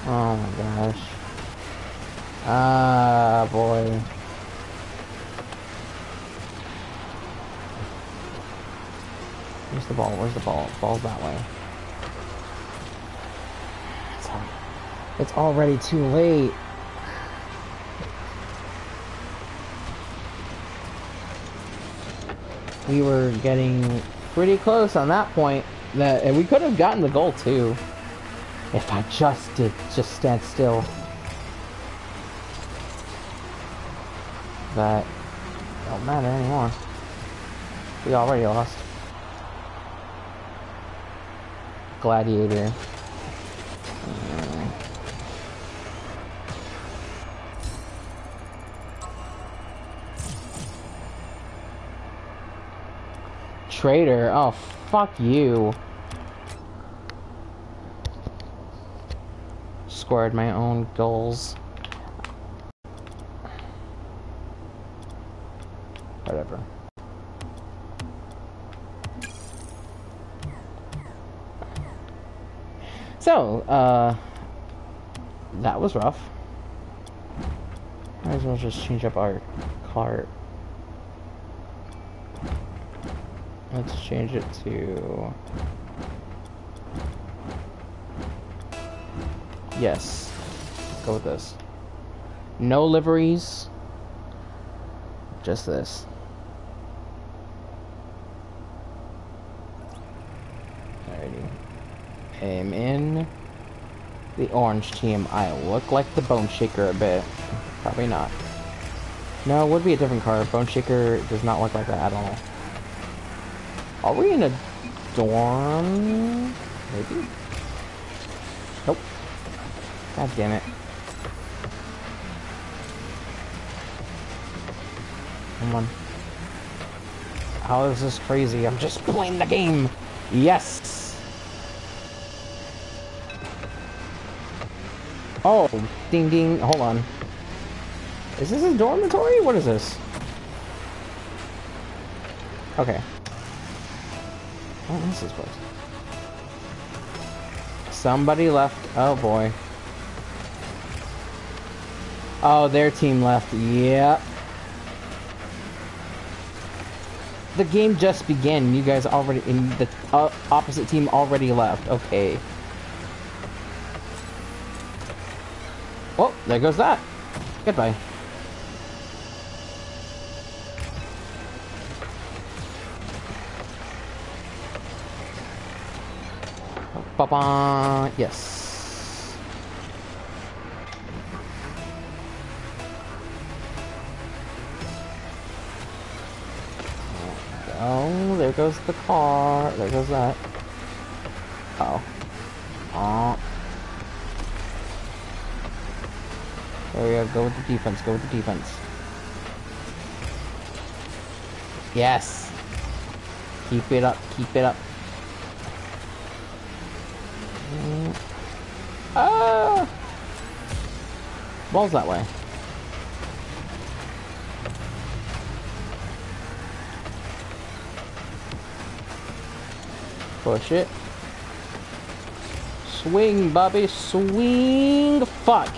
Oh my gosh. Ah, boy. Where's the ball? Where's the ball? Ball's that way. It's already too late. We were getting pretty close on that point. That and we could have gotten the goal too. If I just did just stand still. That don't matter anymore. We already lost. Gladiator. Traitor. Oh, fuck you. scored my own goals. Whatever. So, uh, that was rough. Might as well just change up our cart. Let's change it to Yes. Go with this. No liveries. Just this. Alrighty. I'm in the orange team. I look like the Bone Shaker a bit. Probably not. No, would be a different car. Bone Shaker does not look like that at all. Are we in a dorm? Maybe? Nope. God damn it. Come on. How is this crazy? I'm just playing the game! Yes! Oh, ding ding, hold on. Is this a dormitory? What is this? Okay. What is this place? Somebody left. Oh boy. Oh, their team left. Yeah. The game just began. You guys already in the uh, opposite team already left. Okay. Oh, there goes that. Goodbye. ba ba Yes. Oh, there goes the car. There goes that. Uh oh. Oh. There we go. Go with the defense. Go with the defense. Yes. Keep it up. Keep it up. Ball's that way. Push it. Swing, Bobby. Swing. Fuck.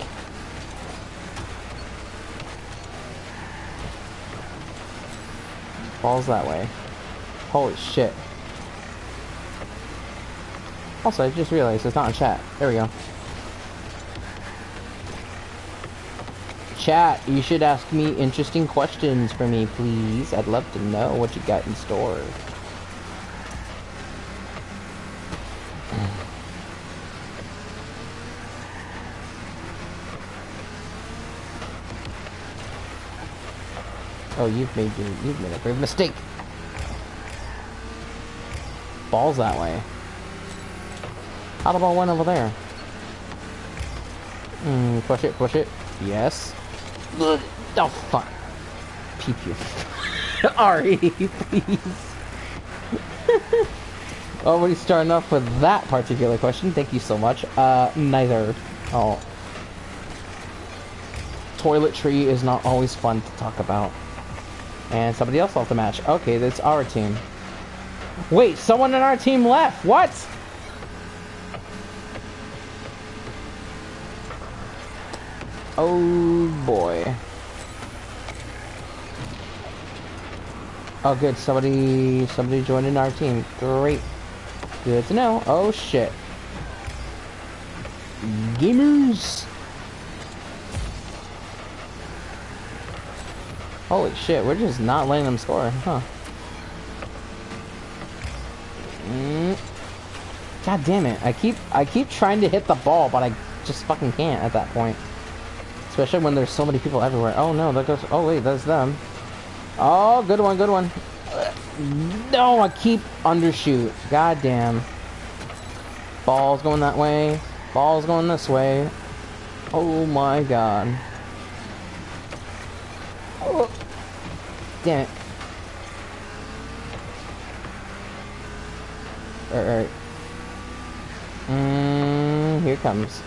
Ball's that way. Holy shit. Also, I just realized it's not in chat. There we go. Chat, you should ask me interesting questions for me, please. I'd love to know what you got in store. Oh, you've made you've made a grave mistake. Ball's that way. How the ball went over there? Mm, push it, push it. Yes. Oh, fuck. Peep you. *laughs* Ari, please. *laughs* Already starting off with that particular question. Thank you so much. Uh, neither. Oh. Toiletry is not always fun to talk about. And somebody else left the match. Okay, that's our team. Wait, someone in our team left. What? Oh boy. Oh good, somebody somebody joined in our team. Great. Good to know. Oh shit. Gamers! Holy shit, we're just not letting them score, huh? Mm. God damn it! I keep I keep trying to hit the ball, but I just fucking can't at that point. Especially when there's so many people everywhere. Oh no, that goes. Oh wait, that's them. Oh, good one, good one. No, I keep undershoot. God damn. Ball's going that way. Ball's going this way. Oh my god. Oh. Damn it. Alright. Mmm, here comes.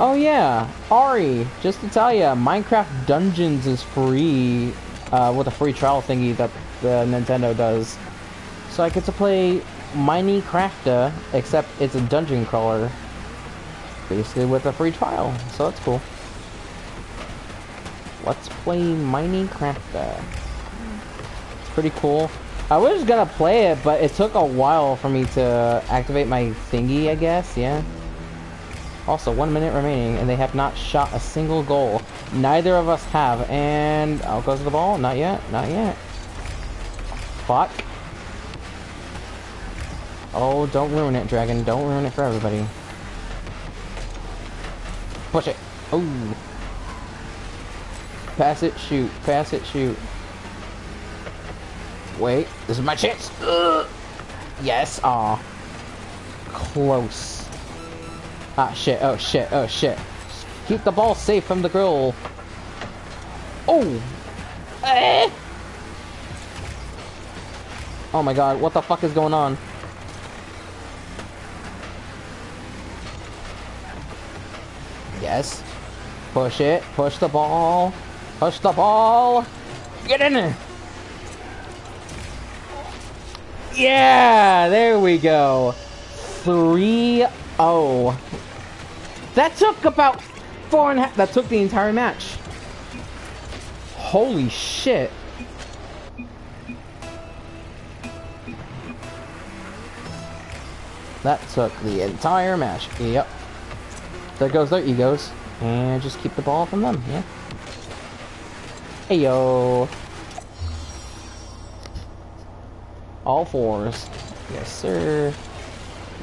Oh yeah, Ari, just to tell you, Minecraft Dungeons is free uh, with a free trial thingy that the Nintendo does. So I get to play Minecrafta, except it's a dungeon crawler, basically with a free trial. So that's cool. Let's play Minecrafta. It's pretty cool. I was gonna play it, but it took a while for me to activate my thingy, I guess, yeah. Also, one minute remaining, and they have not shot a single goal. Neither of us have, and out goes the ball. Not yet, not yet. Fuck. Oh, don't ruin it, Dragon. Don't ruin it for everybody. Push it. Oh. Pass it, shoot. Pass it, shoot. Wait, this is my chance. Ugh. Yes, aw. Close. Ah, shit, oh shit, oh shit. Keep the ball safe from the grill. Oh! Eh! Oh my god, what the fuck is going on? Yes. Push it, push the ball. Push the ball. Get in there. Yeah, there we go. 3-0. That took about four and a half. That took the entire match. Holy shit. That took the entire match. Yep. There goes their egos. And just keep the ball from them, yeah. Hey yo. All fours. Yes, sir.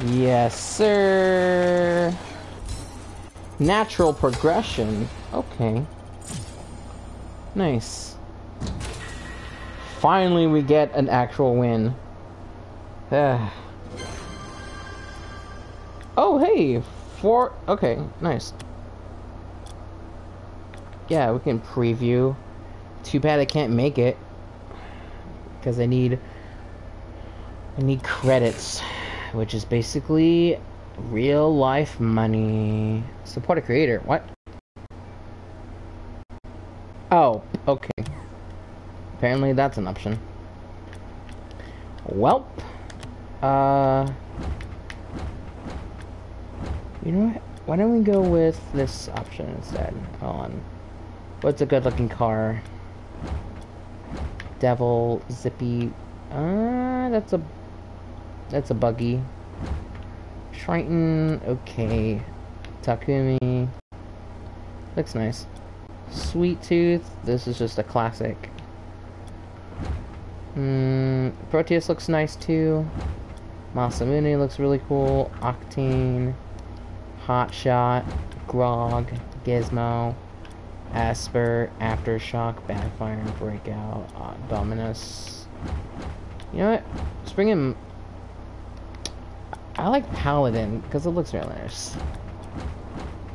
Yes, sir. Natural progression. Okay. Nice. Finally we get an actual win. *sighs* oh, hey! Four. Okay, nice. Yeah, we can preview. Too bad I can't make it because I need I need credits, which is basically real life money. Support a creator. What? Oh, okay. Apparently that's an option. Welp. Uh. You know what? Why don't we go with this option instead? Hold on. What's a good looking car? Devil, Zippy. Uh, that's a. That's a buggy. Triton, okay. Takumi. Looks nice. Sweet Tooth, this is just a classic. Mm, Proteus looks nice too. Masamune looks really cool. Octane. Hotshot. Grog. Gizmo. Esper. Aftershock. Backfire. Breakout. Uh, Dominus. You know what? Let's bring him... I like Paladin, because it looks really nice.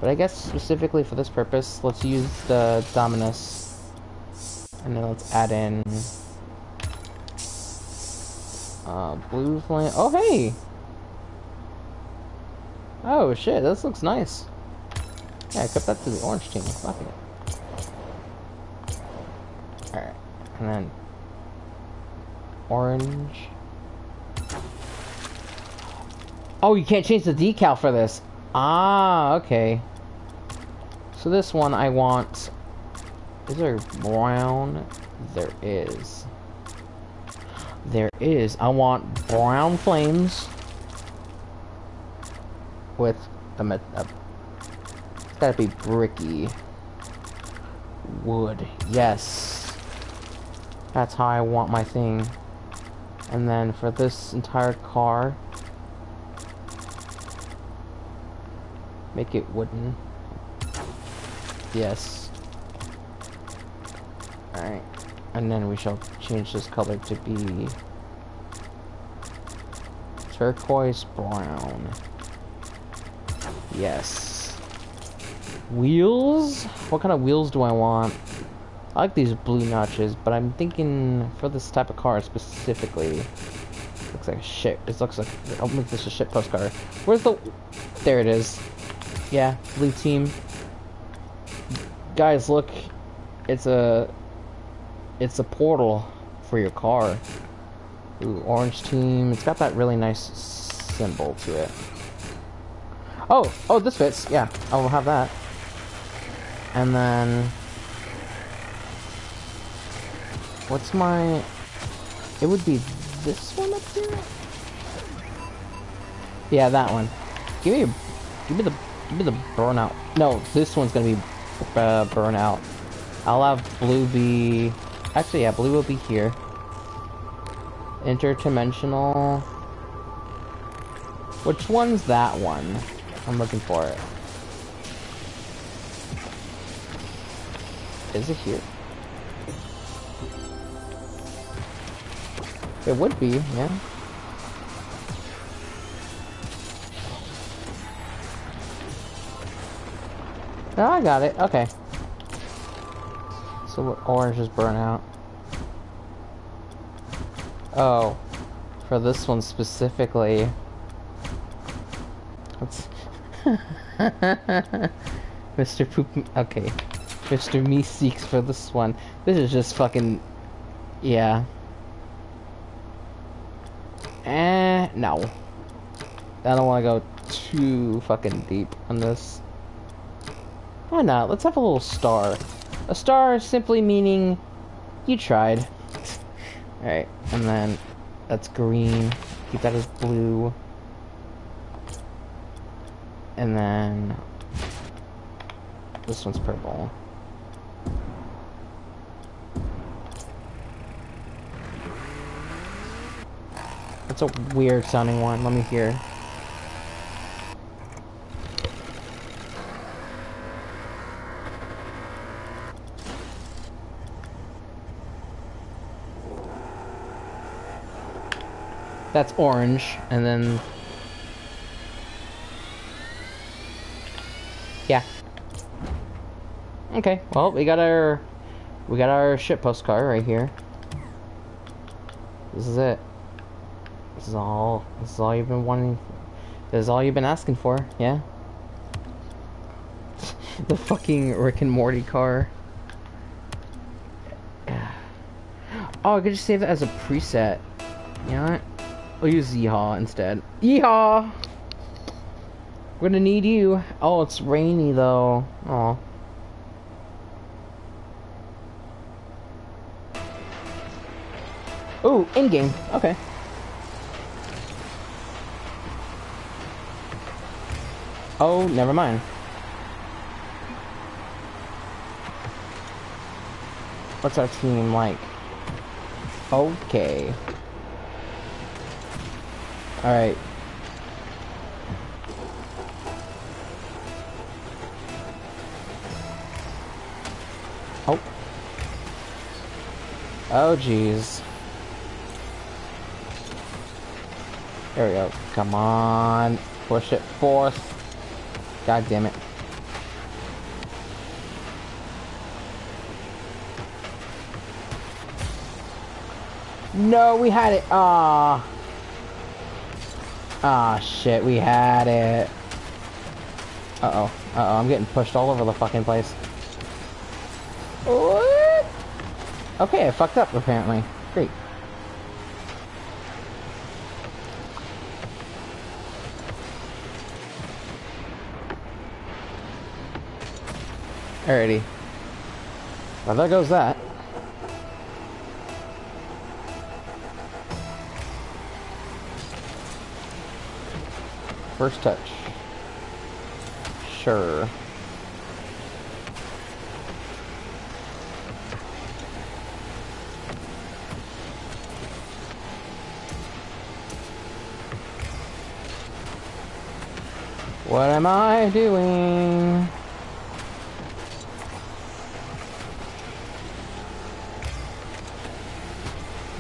But I guess specifically for this purpose, let's use the Dominus. And then let's add in... Uh, blue flame. Oh, hey! Oh, shit, this looks nice. Yeah, I kept that to the orange team. Fucking it. Alright. And then... Orange. Oh, you can't change the decal for this. Ah, okay. So this one I want... Is there brown? There is. There is. I want brown flames with a, a it's gotta be bricky wood. Yes. That's how I want my thing. And then for this entire car, make it wooden. Yes. Alright. And then we shall change this color to be turquoise brown. Yes. Wheels? What kind of wheels do I want? I like these blue notches, but I'm thinking for this type of car specifically. Looks like a shit. It looks like I'll make this a shit postcard. Where's the? There it is. Yeah, blue team. Guys, look. It's a. It's a portal for your car. Ooh, orange team. It's got that really nice symbol to it. Oh, oh, this fits. Yeah, I will have that. And then... What's my... It would be this one up here? Yeah, that one. Give me, give me the, me the burnout. No, this one's gonna be uh, burnout. I'll have blue be. Actually, yeah, blue will be here. Interdimensional. Which one's that one? I'm looking for it. Is it here? It would be, yeah. Oh, I got it. Okay. So what orange is burn out? Oh. For this one specifically. Let's *laughs* Mr. Poop. Okay. Mr. Meeseeks for this one. This is just fucking. Yeah. Eh, no. I don't want to go too fucking deep on this. Why not? Let's have a little star. A star simply meaning you tried. Alright, and then that's green. Keep that as blue. And then this one's purple. That's a weird sounding one. Let me hear. That's orange, and then Yeah. Okay, well, we got our... We got our ship postcard right here. This is it. This is all... This is all you've been wanting... This is all you've been asking for, yeah? *laughs* the fucking Rick and Morty car. *sighs* Oh, I could just save it as a preset. You know what? I'll use Yeehaw instead. Yeehaw! We're gonna need you. Oh, it's rainy though. Oh. Ooh, in-game. Okay. Oh, never mind. What's our team like? Okay. Alright. Oh. Oh, jeez. There we go. Come on. Push it forth. God damn it. No, we had it. Ah. Ah, shit, we had it. Uh-oh. Uh-oh, I'm getting pushed all over the fucking place. What? Okay, I fucked up, apparently. Great. Alrighty. Well, there goes that. First touch. Sure. What am I doing?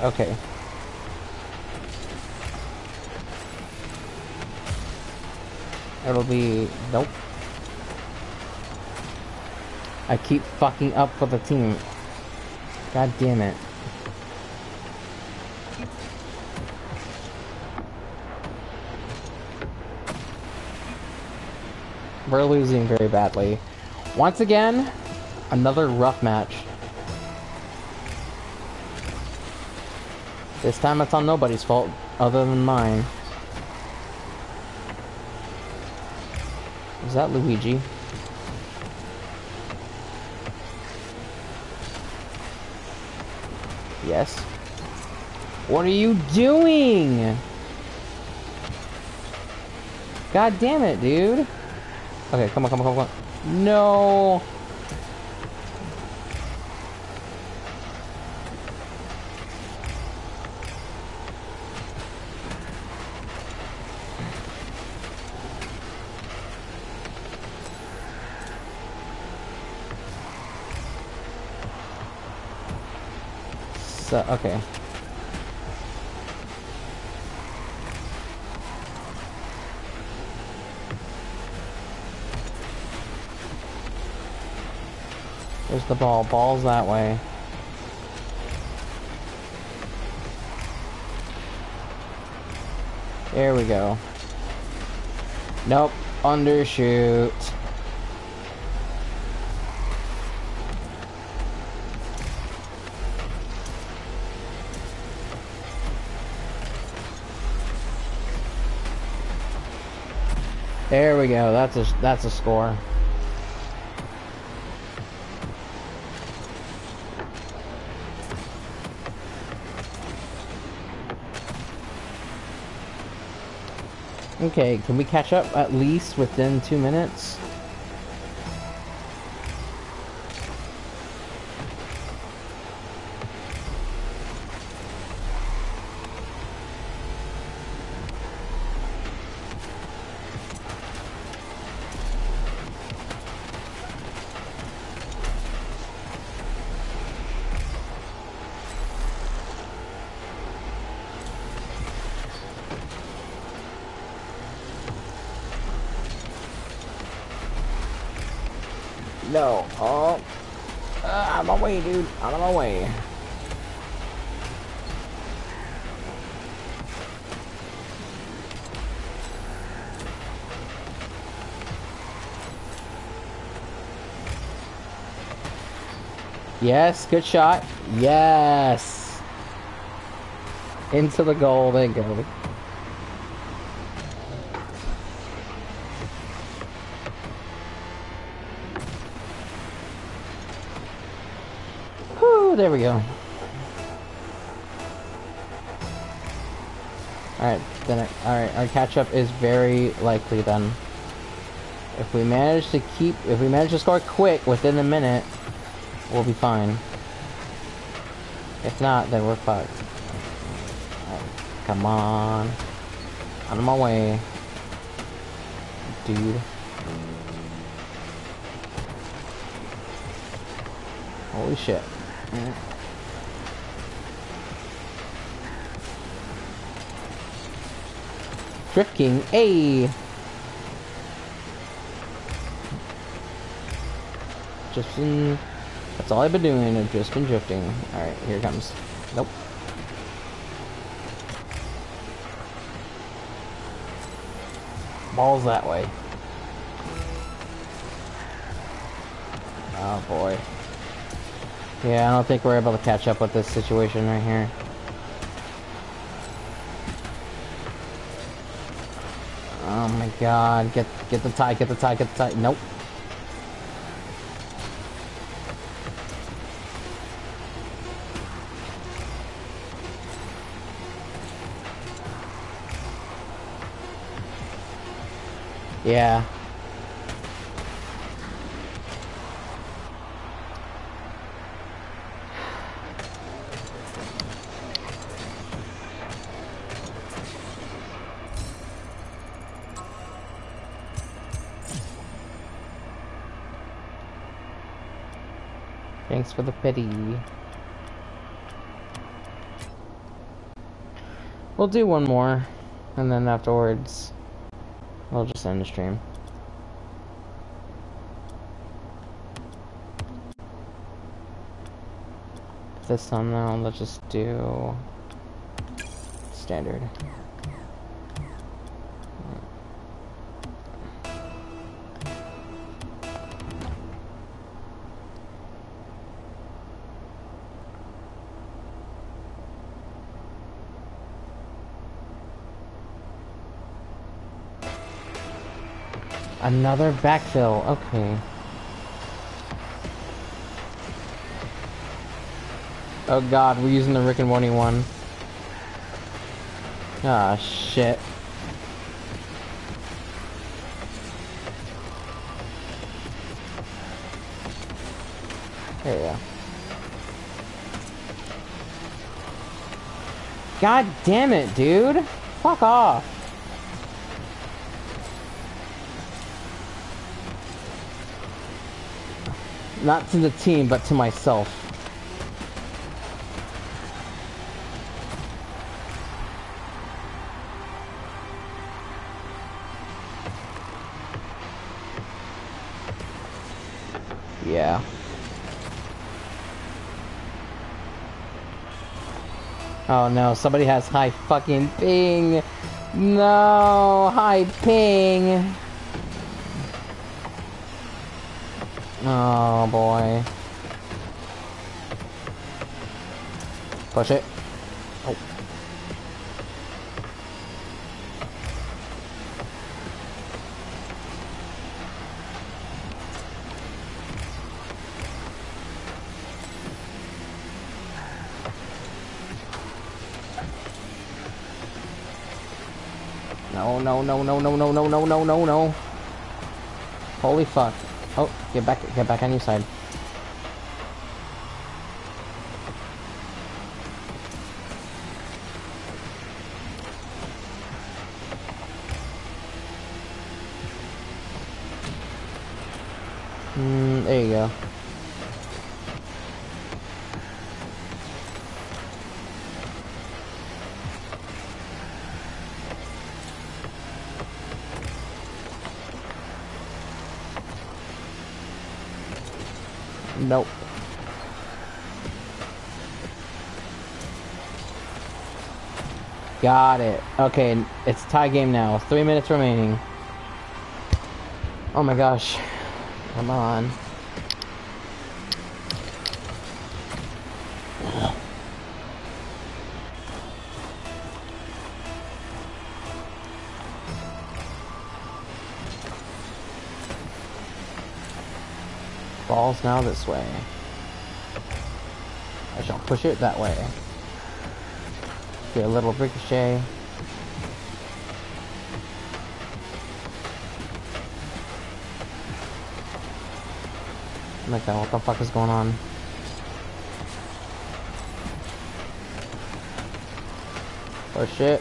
Okay. It'll be... Nope. I keep fucking up for the team. God damn it. We're losing very badly. Once again, another rough match. This time it's on nobody's fault other than mine. Is that Luigi? Yes. What are you doing? God damn it, dude. Okay, come on, come on, come on. No. Okay. There's the ball. Ball's that way. There we go. Nope. Undershoot. There we go. That's a that's a score. Okay, can we catch up at least within two minutes? Yes, good shot. Yes. Into the goal they go. Whew, there we go. Alright, then alright, our catch up is very likely then. If we manage to keep if we manage to score quick within a minute, we'll be fine. If not, then we're fucked. Right, come on. Out of my way. Dude. Holy shit. Drift King, A. Just in that's all I've been doing, I've just been drifting. Alright, here comes. Nope. Ball's that way. Oh boy. Yeah, I don't think we're able to catch up with this situation right here. Oh my god, get get the tie, get the tie, get the tie. Nope. Yeah. Thanks for the pity. We'll do one more, and then afterwards... I'll just end the stream. This time now, let's just do standard. Another backfill, okay. Oh god, we're using the Rick and Morty one. Ah, shit. There you go. God damn it, dude! Fuck off! Not to the team, but to myself. Yeah. Oh no, somebody has high fucking ping. No, high ping. Oh boy. Push it. Oh. No, no, no, no, no, no, no, no, no, no, no. Holy fuck. Oh, get back, get back on your side. Mm, there you go. Nope. Got it. Okay, it's tie game now. Three minutes remaining. Oh my gosh. Come on. Balls now this way. I shall push it that way. Get a little ricochet. Like that, what the fuck is going on? Oh shit.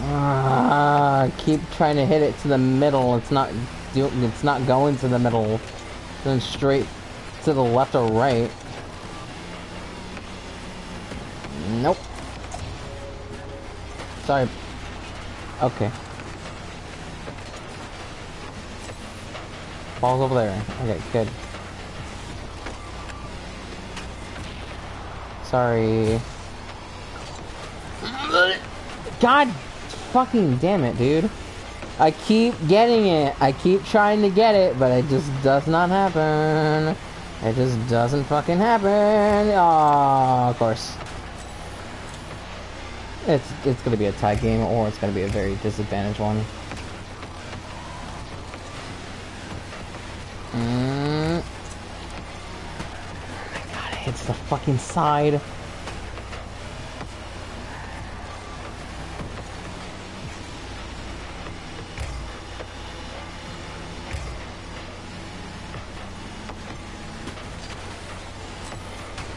Ah, keep trying to hit it to the middle. It's not it's not going to the middle. Going straight to the left or right. Sorry. Okay. Ball's over there. Okay, good. Sorry. God fucking damn it, dude. I keep getting it. I keep trying to get it, but it just does not happen. It just doesn't fucking happen. Oh, of course. It's it's gonna be a tie game, or it's gonna be a very disadvantaged one. Mm. My god, it hits the fucking side.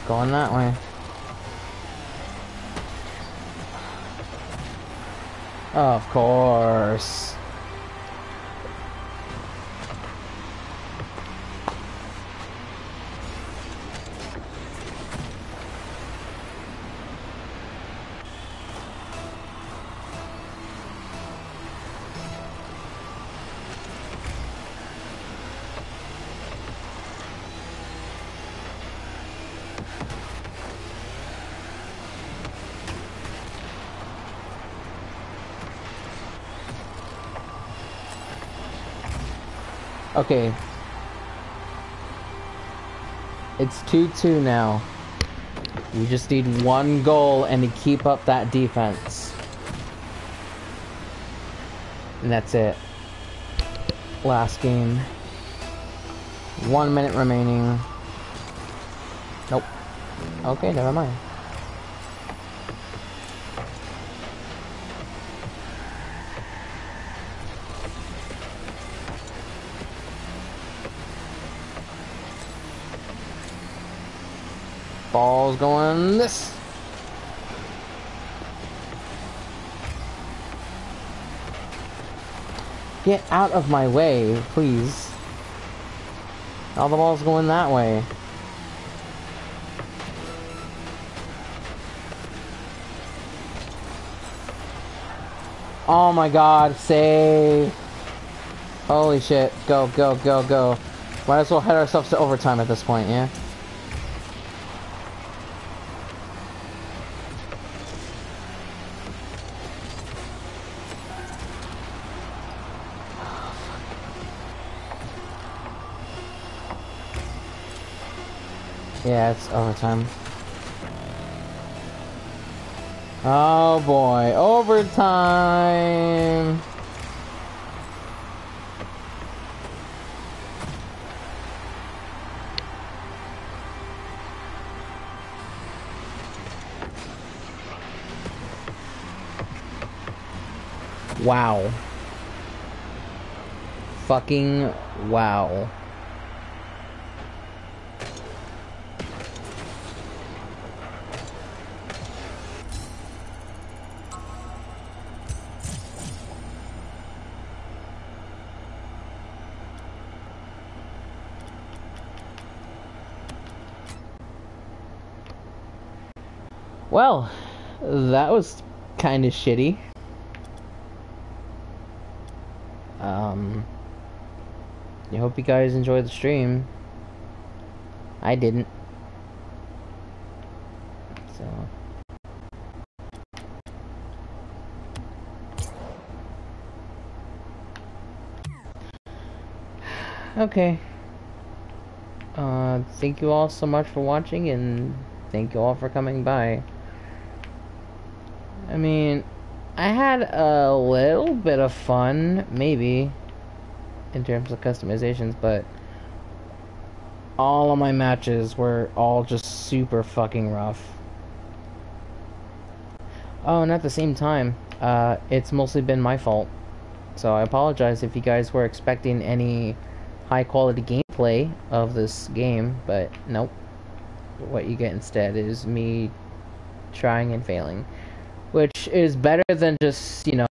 Going that way. Of course. Okay. It's 2-2 now. We just need one goal and to keep up that defense. And that's it. Last game. One minute remaining. Nope. Okay, never mind. Ball's going this. Get out of my way, please. All the ball's going that way. Oh my god, save. Holy shit. Go, go, go, go. Might as well head ourselves to overtime at this point, yeah? Yeah, it's overtime. Oh boy, overtime! Wow. Fucking wow. Well, that was kind of shitty. Um, I hope you guys enjoyed the stream. I didn't. So. Okay. Uh, thank you all so much for watching, and thank you all for coming by. I mean, I had a little bit of fun, maybe, in terms of customizations, but all of my matches were all just super fucking rough. Oh, and at the same time, uh, it's mostly been my fault. So I apologize if you guys were expecting any high quality gameplay of this game, but nope. What you get instead is me trying and failing. Which is better than just, you know,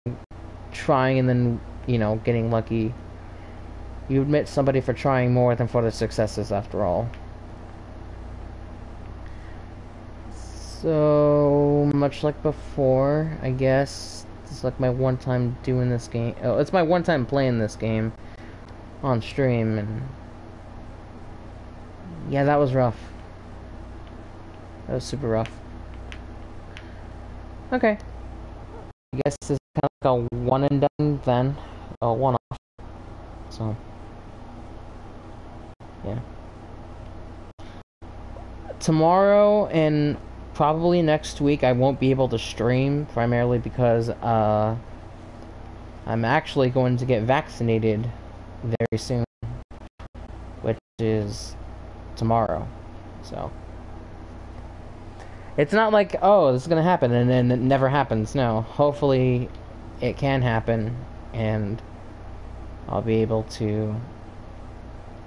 trying and then, you know, getting lucky. You admit somebody for trying more than for the successes after all. So, much like before, I guess, it's like my one time doing this game. Oh, it's my one time playing this game on stream and yeah that was rough that was super rough okay. I guess this is kind of like a one and done then. A one off so. Yeah. Tomorrow and probably next week I won't be able to stream primarily because uh I'm actually going to get vaccinated very soon, which is tomorrow. So it's not like oh this is gonna happen and then it never happens. No, hopefully it can happen and I'll be able to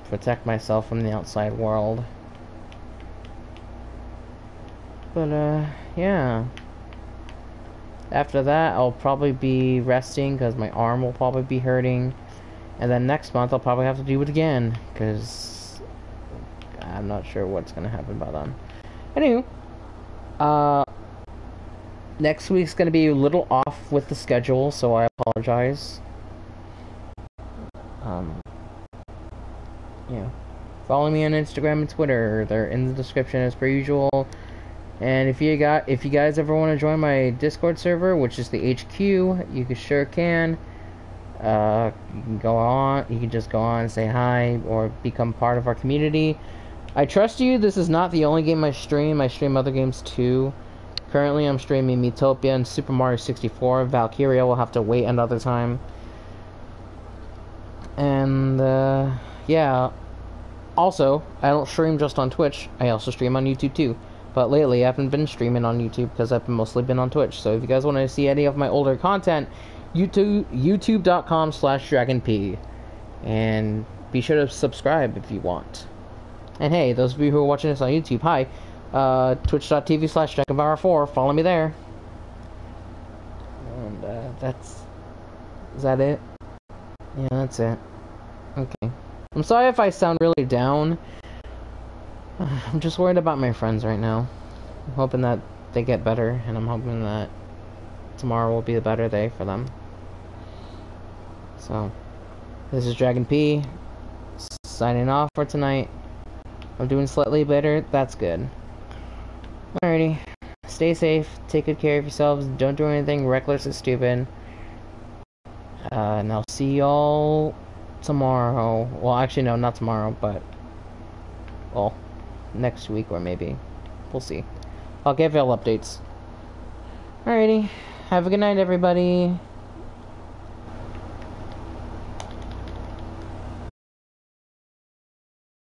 protect myself from the outside world. But uh yeah. After that, I'll probably be resting because my arm will probably be hurting and then next month I'll probably have to do it again, because I'm not sure what's going to happen by then. Anywho, uh, next week's going to be a little off with the schedule, so I apologize. Um, yeah. Follow me on Instagram and Twitter. They're in the description as per usual. And if you got if you guys ever want to join my Discord server, which is the HQ, you can, sure can. Uh, you can go on, you can just go on and say hi or become part of our community. I trust you. This is not the only game I stream. I stream other games too. Currently, I'm streaming Miitopia and Super Mario 64. Valkyria will have to wait another time. And, uh, yeah. Also, I don't stream just on Twitch. I also stream on YouTube too. But lately, I haven't been streaming on YouTube because I've mostly been on Twitch. So if you guys want to see any of my older content, YouTube youtube.com slash dragonp and be sure to subscribe if you want. And hey, those of you who are watching this on YouTube, hi. Uh, twitch.tv slash dragonpower4, follow me there. And uh, that's is that it? Yeah, that's it. Okay. I'm sorry if I sound really down. *sighs* I'm just worried about my friends right now. I'm hoping that they get better, and I'm hoping that tomorrow will be a better day for them. So, this is Dragon P signing off for tonight. I'm doing slightly better. That's good. Alrighty. Stay safe. Take good care of yourselves. Don't do anything reckless or stupid. Uh, and I'll see y'all tomorrow. Well, actually, no, not tomorrow, but well, next week or maybe. We'll see. I'll give y'all updates. Alrighty. Have a good night, everybody.